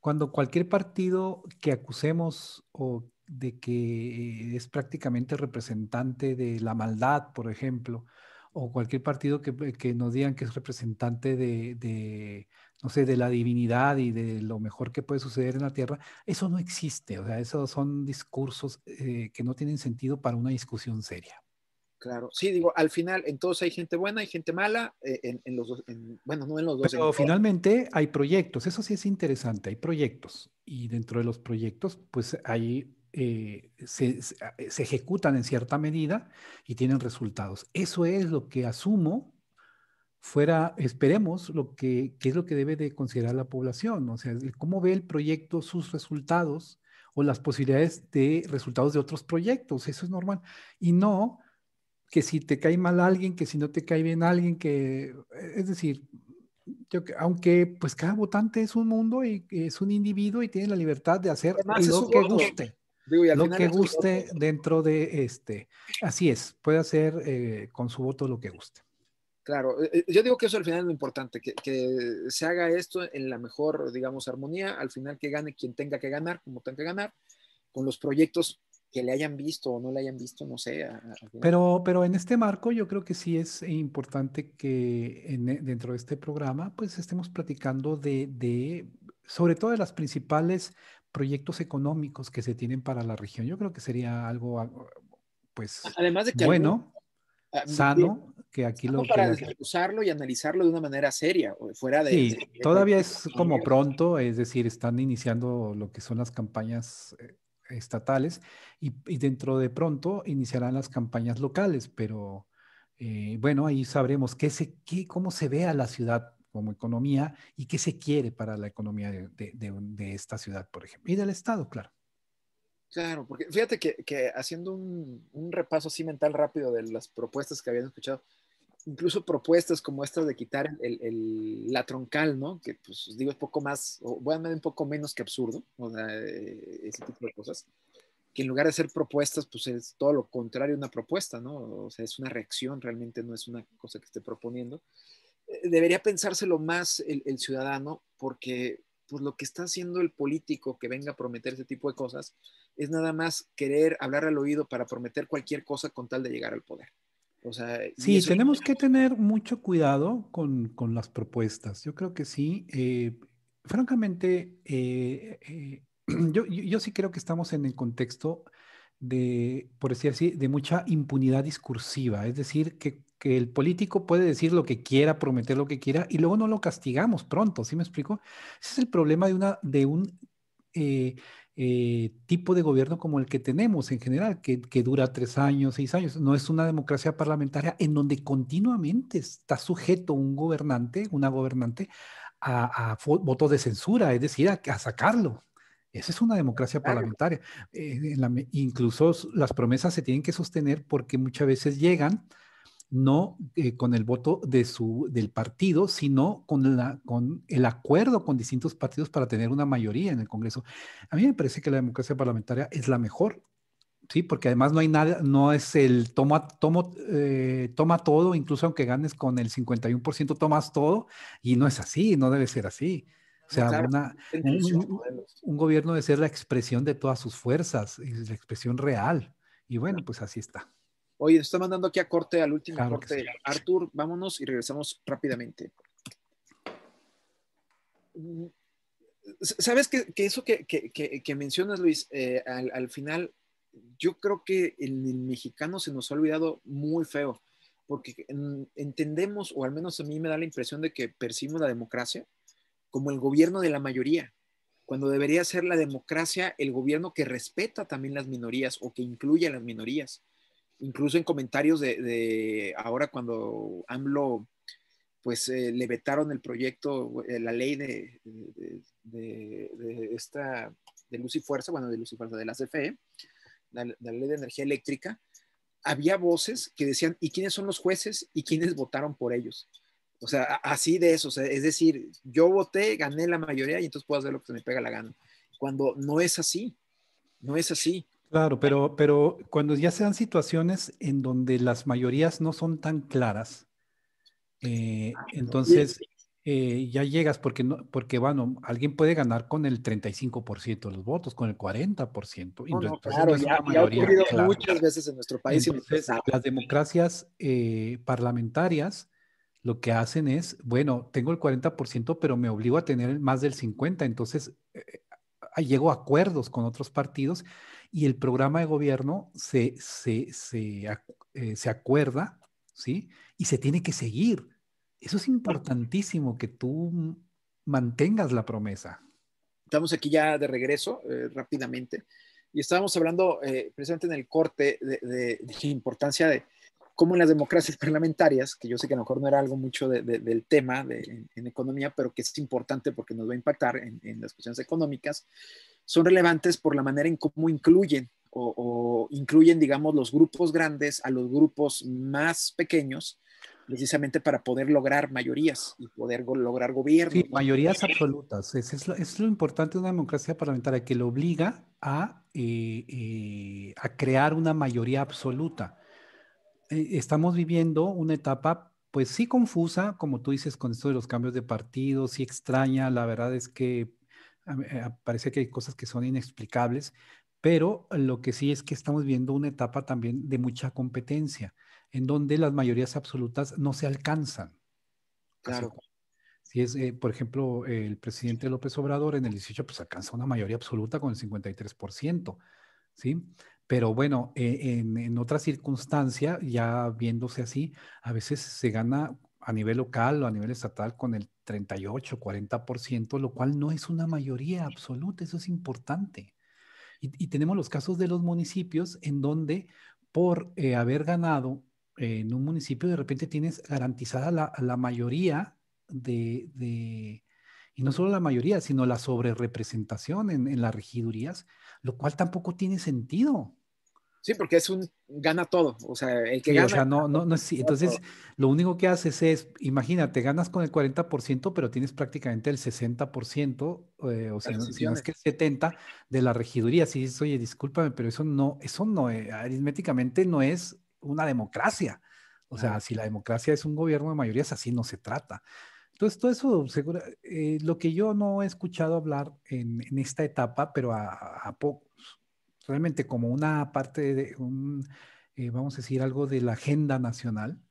cuando cualquier partido que acusemos o de que es prácticamente representante de la maldad, por ejemplo, o cualquier partido que, que, nos digan que es representante de, de, no sé, de la divinidad y de lo mejor que puede suceder en la tierra, eso no existe. O sea, esos son discursos eh, que no tienen sentido para una discusión seria. Claro, sí, digo, al final en todos hay gente buena y gente mala, eh, en, en, los dos, bueno, no en los dos. Pero finalmente hay proyectos, eso sí es interesante, hay proyectos y dentro de los proyectos pues hay eh, se, ah, eh, se, ejecutan en cierta medida y tienen resultados. Eso es lo que asumo fuera, esperemos, lo que, es lo que debe de considerar la población, o sea, cómo ve el proyecto, sus resultados o las posibilidades de resultados de otros proyectos, eso es normal. Y no que si te cae mal alguien, que si no te cae bien alguien, que, es decir, yo, aunque pues cada votante es un mundo y es un individuo y tiene la libertad de hacer lo que guste lo que guste dentro de este. Así es, puede hacer eh, con su voto lo que guste. Claro, eh, eh, yo digo que eso al final es lo importante, que, que, se haga esto en la mejor, digamos, armonía, al final que gane quien tenga que ganar, como tenga que ganar, con los proyectos que le hayan visto o no le hayan visto, no sé. pero, pero en este marco yo creo que sí es importante que en, dentro de este programa pues estemos platicando de, de, sobre todo de las principales proyectos económicos que se tienen para la región. Yo creo que sería algo, pues, Además de que bueno, sano, que aquí lo... Para usarlo y analizarlo de una manera seria, fuera de... Sí, todavía es como pronto, es decir, están iniciando lo que son las campañas eh, estatales y, dentro de pronto iniciarán las campañas locales, pero eh, bueno, ahí sabremos qué se, qué, cómo se ve a la ciudad como economía y qué se quiere para la economía de, esta ciudad, por ejemplo, y del Estado, claro. Claro, porque fíjate que, haciendo un, repaso así mental rápido de las propuestas que habían escuchado, incluso propuestas como esta de quitar el, la troncal, ¿no? Que pues digo es poco más, o a un poco menos que absurdo, o sea, eh, ese tipo de cosas, que en lugar de ser propuestas, pues es todo lo contrario una propuesta, ¿no? O sea, es una reacción, realmente no es una cosa que esté proponiendo. Eh, debería pensárselo más el, ciudadano porque pues lo que está haciendo el político que venga a prometer ese tipo de cosas es nada más querer hablar al oído para prometer cualquier cosa con tal de llegar al poder. O sea, sí, tenemos que tener mucho cuidado con, las propuestas. Yo creo que sí. Eh, francamente, eh, yo, yo, sí creo que estamos en el contexto de, por decir así, de mucha impunidad discursiva. Es decir, que que el político puede decir lo que quiera, prometer lo que quiera y luego no lo castigamos pronto, ¿sí me explico? Ese es el problema de, una, de un eh, eh, tipo de gobierno como el que tenemos en general, que, dura tres años, seis años. No es una democracia parlamentaria en donde continuamente está sujeto un gobernante, una gobernante, a, voto de censura, es decir, a, sacarlo. Esa es una democracia parlamentaria. Eh, incluso las promesas se tienen que sostener porque muchas veces llegan no eh, con el voto de su, del partido, sino con, la, con el acuerdo con distintos partidos para tener una mayoría en el Congreso. A mí me parece que la democracia parlamentaria es la mejor, sí, porque además no hay nada, no es el toma, tomo, eh, toma todo, incluso aunque ganes con el 51%, tomas todo, y no es así, no debe ser así. O sea, un, gobierno debe ser la expresión de todas sus fuerzas, la expresión real. Y bueno, pues así está. Oye, está mandando aquí a corte, al último corte. Artur, vámonos y regresamos rápidamente. Mm, ¿Sabes que, eso que, mencionas, Luis, eh, al, final, yo creo que el, mexicano se nos ha olvidado muy feo, porque entendemos, o al menos a mí me da la impresión de que percibimos la democracia como el gobierno de la mayoría, cuando debería ser la democracia el gobierno que respeta también las minorías o que incluye a las minorías incluso en comentarios de, ahora cuando AMLO pues eh, le vetaron el proyecto, eh, la ley de, esta, de luz y fuerza, bueno, de luz y fuerza de la CFE, la, ley de energía eléctrica, había voces que decían, ¿y quiénes son los jueces y quiénes votaron por ellos? O sea, así de eso, es decir, yo voté, gané la mayoría y entonces puedo hacer lo que se me pega la gana. Cuando no es así, no es así. Claro, pero, pero cuando ya sean situaciones en donde las mayorías no son tan claras, eh, ah, entonces eh, ya llegas porque, no, porque, bueno, alguien puede ganar con el 35% de los votos, con el 40%. No, claro, ya, ha ocurrido muchas veces en nuestro país. las democracias eh, parlamentarias lo que hacen es, bueno, tengo el 40%, pero me obligo a tener más del 50%, entonces llego a acuerdos con otros partidos y el programa de gobierno se, se, se, eh, se acuerda, ¿sí? Y se tiene que seguir. Eso es importantísimo, que tú mantengas la promesa. Estamos aquí ya de regreso eh, rápidamente y estábamos hablando eh, precisamente en el corte de, de, la importancia de cómo en las democracias parlamentarias, que yo sé que a lo mejor no era algo mucho del tema en, en, economía, pero que es importante porque nos va a impactar en, en las cuestiones económicas, son relevantes por la manera en cómo incluyen o, incluyen, digamos, los grupos grandes a los grupos más pequeños, precisamente para poder lograr mayorías y poder lograr gobierno. Sí, mayorías absolutas. Es, es, lo, importante de una democracia parlamentaria, que lo obliga a, eh, eh, a crear una mayoría absoluta. Eh, estamos viviendo una etapa, pues sí confusa, como tú dices, con esto de los cambios de partido, sí extraña. La verdad es que eh, parece que hay cosas que son inexplicables, pero lo que sí es que estamos viendo una etapa también de mucha competencia, en donde las mayorías absolutas no se alcanzan. Claro. Si es, eh, por ejemplo, el presidente López Obrador en el 18, pues alcanza una mayoría absoluta con el 53%, ¿sí? Pero bueno, eh, en, en otra circunstancia, ya viéndose así, a veces se gana a nivel local o a nivel estatal con el 38, 40%, lo cual no es una mayoría absoluta, eso es importante. Y, tenemos los casos de los municipios en donde por eh, haber ganado en un municipio, de repente tienes garantizada la, mayoría de, y no solo la mayoría, sino la sobrerepresentación en, en las regidurías, lo cual tampoco tiene sentido. Sí, porque es un gana todo, o sea, el que gana. O sea, no, no, no, sí. Entonces, lo único que haces es, imagínate, ganas con el 40%, pero tienes prácticamente el 60%, eh, o sea, si no es que el 70% de la regiduría. Si dices, oye, discúlpame, pero eso no, eso no, aritméticamente no es una democracia. O sea, si la democracia es un gobierno de mayorías, así no se trata. Entonces, todo eso, seguro, eh, lo que yo no he escuchado hablar en, en esta etapa, pero a, a, poco, realmente como una parte de un, eh, vamos a decir, algo de la agenda nacional,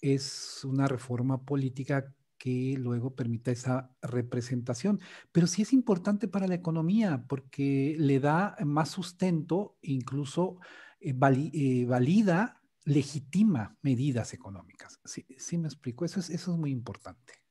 es una reforma política que luego permita esa representación. Pero sí es importante para la economía porque le da más sustento, incluso eh, valida, legitima medidas económicas. Sí, sí me explico, eso es, eso es muy importante.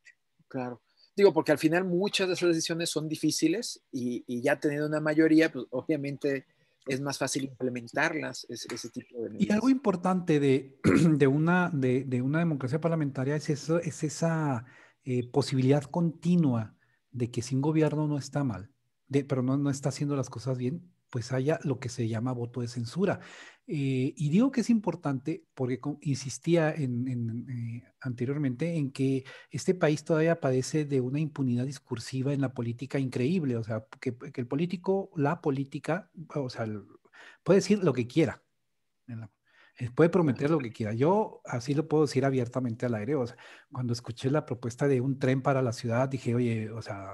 Claro. Digo, porque al final muchas de esas decisiones son difíciles y, y ya teniendo una mayoría, pues obviamente es más fácil implementarlas, ese, tipo de medidas. Y algo importante de, de una, de, de, una democracia parlamentaria es, eso, es esa eh, posibilidad continua de que sin gobierno no está mal. de, pero no, no está haciendo las cosas bien, pues haya lo que se llama voto de censura. Eh, y digo que es importante porque insistía en, eh, anteriormente en que este país todavía padece de una impunidad discursiva en la política increíble, o sea, que, el político, la política, o sea, puede decir lo que quiera, eh, puede prometer lo que quiera. Yo así lo puedo decir abiertamente al aire, o sea, cuando escuché la propuesta de un tren para la ciudad, dije, oye, o sea,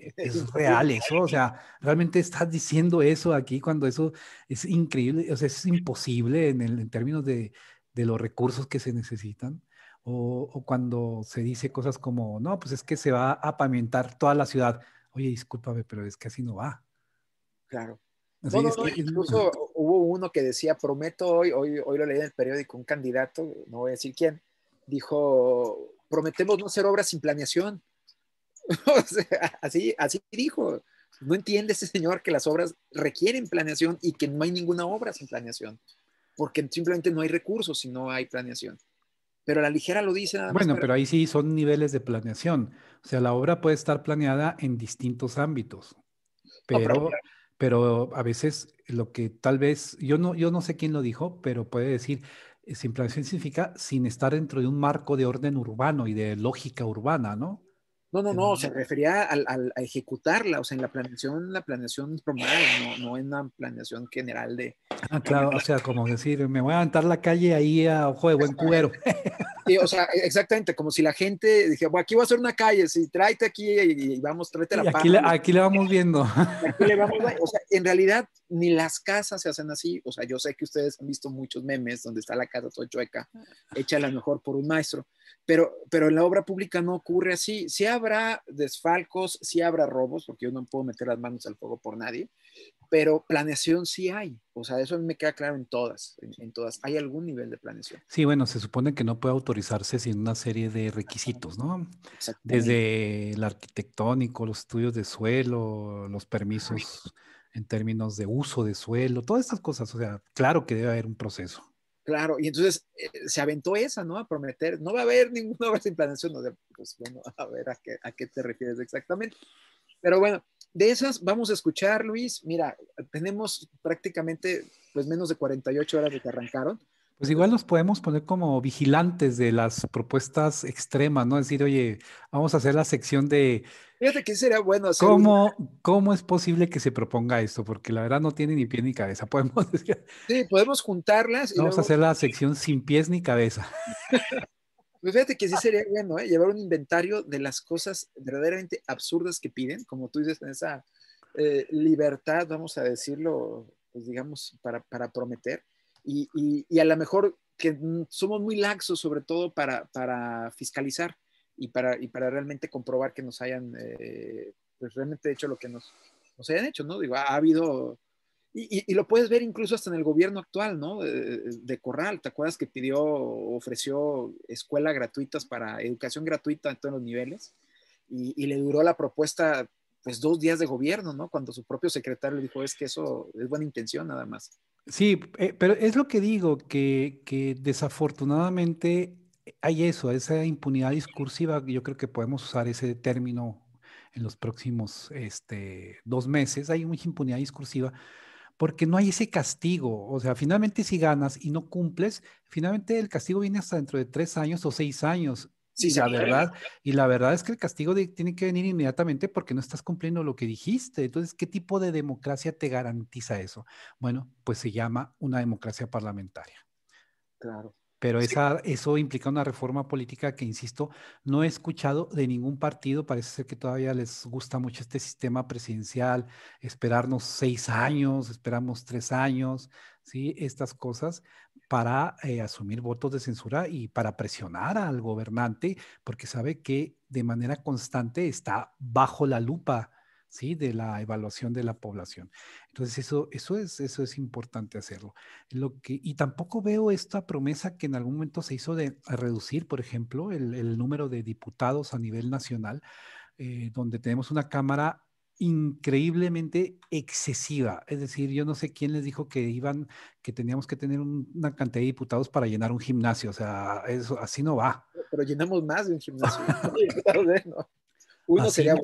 es real eso, o sea, realmente estás diciendo eso aquí cuando eso es increíble, o sea, es imposible en, el, en términos de, de, los recursos que se necesitan, o, o, cuando se dice cosas como, no, pues es que se va a pavimentar toda la ciudad. Oye, discúlpame, pero es que así no va. Claro. incluso hubo uno que decía, prometo hoy, hoy, hoy lo leí en el periódico, un candidato, no voy a decir quién, dijo, prometemos no hacer obras sin planeación. así, así dijo. No entiende ese señor que las obras requieren planeación y que no hay ninguna obra sin planeación, porque simplemente no hay recursos si no hay planeación. Pero la ligera lo dice nada más. Bueno, pero ahí sí son niveles de planeación. O sea, la obra puede estar planeada en distintos ámbitos, pero, pero a veces lo que tal vez, yo no, yo no sé quién lo dijo, pero puede decir, eh, sin planeación significa sin estar dentro de un marco de orden urbano y de lógica urbana, ¿no? No, no, no, se refería al, a ejecutarla, o sea, en la planeación, la planeación formal, no, no en la planeación general de... Ah, claro, o sea, como decir, me voy a aventar la calle ahí a ojo de buen cubero. Sí, o sea, e, exactamente, como si la gente dijera, bueno, aquí voy a hacer una calle, sí, tráete aquí y, vamos, tráete la aquí le, aquí le vamos viendo. Aquí le vamos, o sea, en realidad ni las casas se hacen así, o sea, yo sé que ustedes han visto muchos memes donde está la casa toda chueca, hecha a lo mejor por un maestro, pero, pero en la obra pública no ocurre así. Sí habrá desfalcos, sí habrá robos, porque yo no puedo meter las manos al fuego por nadie, pero planeación sí hay. O sea, eso a mí me queda claro en todas, en, todas. Hay algún nivel de planeación. Sí, bueno, se supone que no puede autorizarse sin una serie de requisitos, ¿no? Desde el arquitectónico, los estudios de suelo, los permisos en términos de uso de suelo, todas estas cosas. O sea, claro que debe haber un proceso. Claro, y entonces eh, se aventó esa, ¿no? A prometer, no va a haber ninguna obra sin planeación, no, pues bueno, a ver a qué, a qué te refieres exactamente. Pero bueno, de esas vamos a escuchar, Luis. Mira, tenemos prácticamente pues menos de 48 horas de que arrancaron. Pues igual nos podemos poner como vigilantes de las propuestas extremas, ¿no? Decir, oye, vamos a hacer la sección de... Fíjate que sería bueno hacer ¿Cómo, ¿Cómo es posible que se proponga esto? Porque la verdad no tiene ni pie ni cabeza, podemos decir. Sí, podemos juntarlas. Y vamos a hacer la sección sin pies ni cabeza. Pues fíjate que sí sería bueno, ¿eh? Llevar un inventario de las cosas verdaderamente absurdas que piden, como tú dices, en esa eh, libertad, vamos a decirlo, pues digamos, para, para prometer y, a lo mejor que somos muy laxos, sobre todo para, para fiscalizar y para, y para realmente comprobar que nos hayan eh, pues realmente hecho lo que nos, nos hayan hecho, ¿no? Digo, ha, habido, y, y, lo puedes ver incluso hasta en el gobierno actual, ¿no? De, Corral, ¿te acuerdas que pidió, ofreció escuela gratuitas para educación gratuita en todos los niveles? Y, y le duró la propuesta pues dos días de gobierno, ¿no? Cuando su propio secretario le dijo, es que eso es buena intención nada más. Sí, eh, pero es lo que digo, que, que desafortunadamente hay eso, esa impunidad discursiva, yo creo que podemos usar ese término en los próximos este, dos meses, hay mucha impunidad discursiva, porque no hay ese castigo, o sea, finalmente si ganas y no cumples, finalmente el castigo viene hasta dentro de tres años o seis años, Sí, la verdad, y la verdad es que el castigo tiene que venir inmediatamente porque no estás cumpliendo lo que dijiste. Entonces, ¿qué tipo de democracia te garantiza eso? Bueno, pues se llama una democracia parlamentaria. Claro. Pero esa, eso implica una reforma política que, insisto, no he escuchado de ningún partido. Parece ser que todavía les gusta mucho este sistema presidencial, esperarnos seis años, esperamos tres años, ¿sí? Estas cosas para eh, asumir votos de censura y para presionar al gobernante, porque sabe que de manera constante está bajo la lupa ¿sí? de la evaluación de la población. Entonces, eso, eso, es, eso es importante hacerlo. Lo que, y tampoco veo esta promesa que en algún momento se hizo de reducir, por ejemplo, el, número de diputados a nivel nacional, eh, donde tenemos una Cámara increíblemente excesiva. Es decir, yo no sé quién les dijo que iban, que teníamos que tener una cantidad de diputados para llenar un gimnasio. O sea, eso así no va. Pero llenamos más de un gimnasio. Uno sería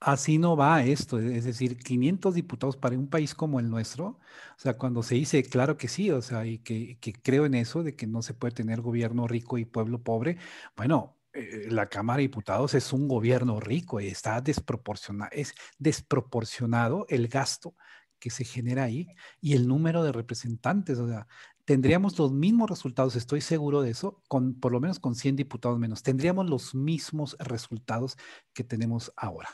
así no va esto. Es decir, 500 diputados para un país como el nuestro. O sea, cuando se dice, claro que sí, o sea, y que, creo en eso, de que no se puede tener gobierno rico y pueblo pobre. Bueno, eh, la Cámara de Diputados es un gobierno rico y está desproporcionado, es desproporcionado el gasto que se genera ahí y el número de representantes. O sea, tendríamos los mismos resultados, estoy seguro de eso, con por lo menos con 100 diputados menos. Tendríamos los mismos resultados que tenemos ahora.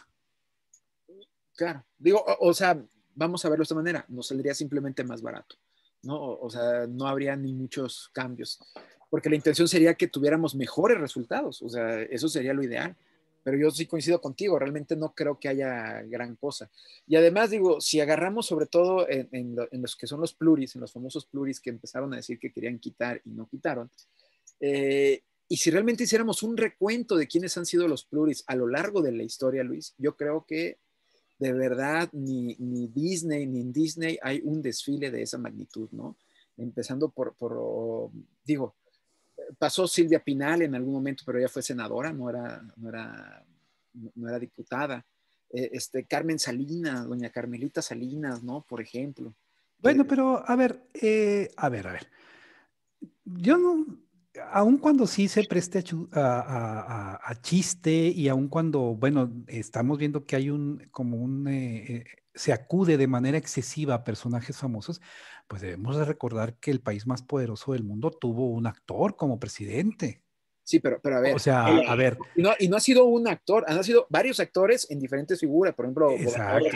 Claro, digo, o, sea, vamos a verlo de esta manera, nos saldría simplemente más barato, ¿no? O, sea, no habría ni muchos cambios, porque la intención sería que tuviéramos mejores resultados, o sea, eso sería lo ideal. Pero yo sí coincido contigo, realmente no creo que haya gran cosa. Y además, digo, si agarramos sobre todo en, los que son los pluris, en los famosos pluris que empezaron a decir que querían quitar y no quitaron, eh, y si realmente hiciéramos un recuento de quiénes han sido los pluris a lo largo de la historia, Luis, yo creo que de verdad ni, ni, Disney ni en Disney hay un desfile de esa magnitud, ¿no? Empezando por, por, digo, pasó Silvia Pinal en algún momento, pero ella fue senadora, no era, no era, no era diputada. Eh, este, Carmen Salinas, doña Carmelita Salinas, ¿no? Por ejemplo. Bueno, eh, pero a ver, eh, a ver, a ver. Yo no, aun cuando sí se preste a, chiste y aun cuando, bueno, estamos viendo que hay un, como un, eh, eh, se acude de manera excesiva a personajes famosos, pues debemos de recordar que el país más poderoso del mundo tuvo un actor como presidente. Sí, pero, pero a ver. O sea, a ver. Y no, y no, ha sido un actor, han sido varios actores en diferentes figuras, por ejemplo, exacto,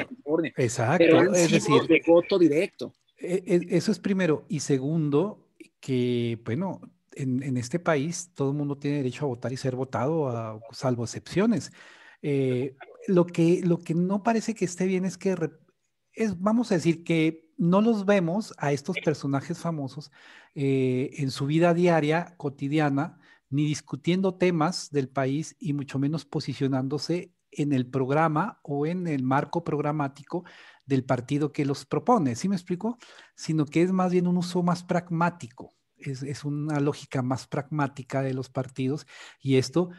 exacto. es decir, de voto directo. E, e, eso es primero. Y segundo, que, bueno, en, este país todo el mundo tiene derecho a votar y ser votado, salvo excepciones. Eh, lo, que, lo que no parece que esté bien es que, es, vamos a decir que no los vemos a estos personajes famosos eh, en su vida diaria, cotidiana, ni discutiendo temas del país y mucho menos posicionándose en el programa o en el marco programático del partido que los propone, ¿sí me explico? Sino que es más bien un uso más pragmático es, una lógica más pragmática de los partidos y esto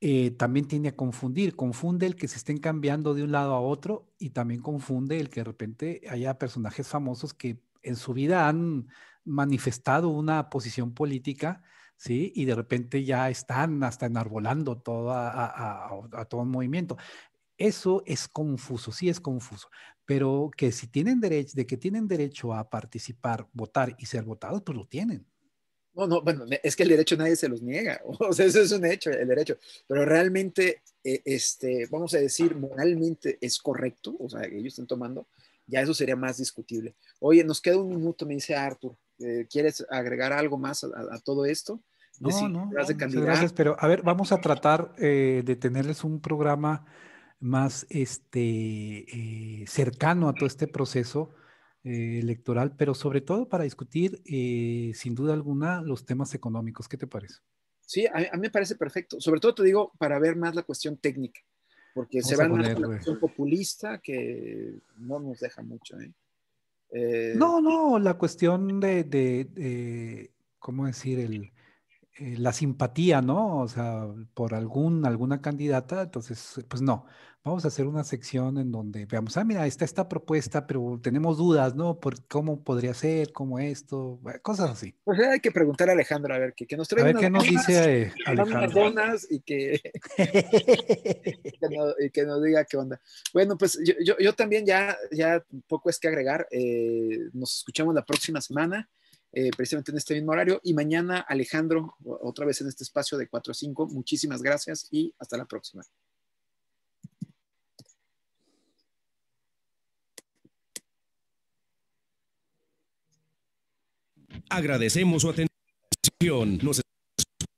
eh, también tiene a confundir, confunde el que se estén cambiando de un lado a otro y también confunde el que de repente haya personajes famosos que en su vida han manifestado una posición política, ¿sí? Y de repente ya están hasta enarbolando todo a, a todo un movimiento. Eso es confuso, sí es confuso, pero que si tienen derecho, de que tienen derecho a participar, votar y ser votados, pues lo tienen. No, no, bueno, es que el derecho nadie se los niega, o sea, eso es un hecho, el derecho, pero realmente, eh, este, vamos a decir, moralmente es correcto, o sea, ellos están tomando, ya eso sería más discutible. Oye, nos queda un minuto, me dice Arthur, eh, ¿quieres agregar algo más a, todo esto? No, no, gracias, pero a ver, vamos a tratar eh, de tenerles un programa más este, eh, cercano a todo este proceso eh, electoral, pero sobre todo para discutir, eh, sin duda alguna, los temas económicos. ¿Qué te parece? Sí, a, mí me parece perfecto. Sobre todo te digo, para ver más la cuestión técnica, porque se va a una cuestión populista que no nos deja mucho. no, no, la cuestión de, de ¿cómo decir? El, eh, la simpatía, ¿no? O sea, por algún, alguna candidata, entonces, pues no, vamos a hacer una sección en donde veamos, ah, mira, está esta propuesta, pero tenemos dudas, ¿no? Por cómo podría ser, cómo esto, cosas así. Pues hay que preguntar a Alejandro, a ver, que, que nos traiga A ver qué nos dice eh, Alejandro. y que, y que, nos diga qué onda. Bueno, pues yo, yo, yo también ya, ya poco es que agregar, eh, nos escuchamos la próxima semana. Eh, precisamente en este mismo horario. Y mañana, Alejandro, otra vez en este espacio de 4 a 5. Muchísimas gracias y hasta la próxima. Agradecemos su atención. Nos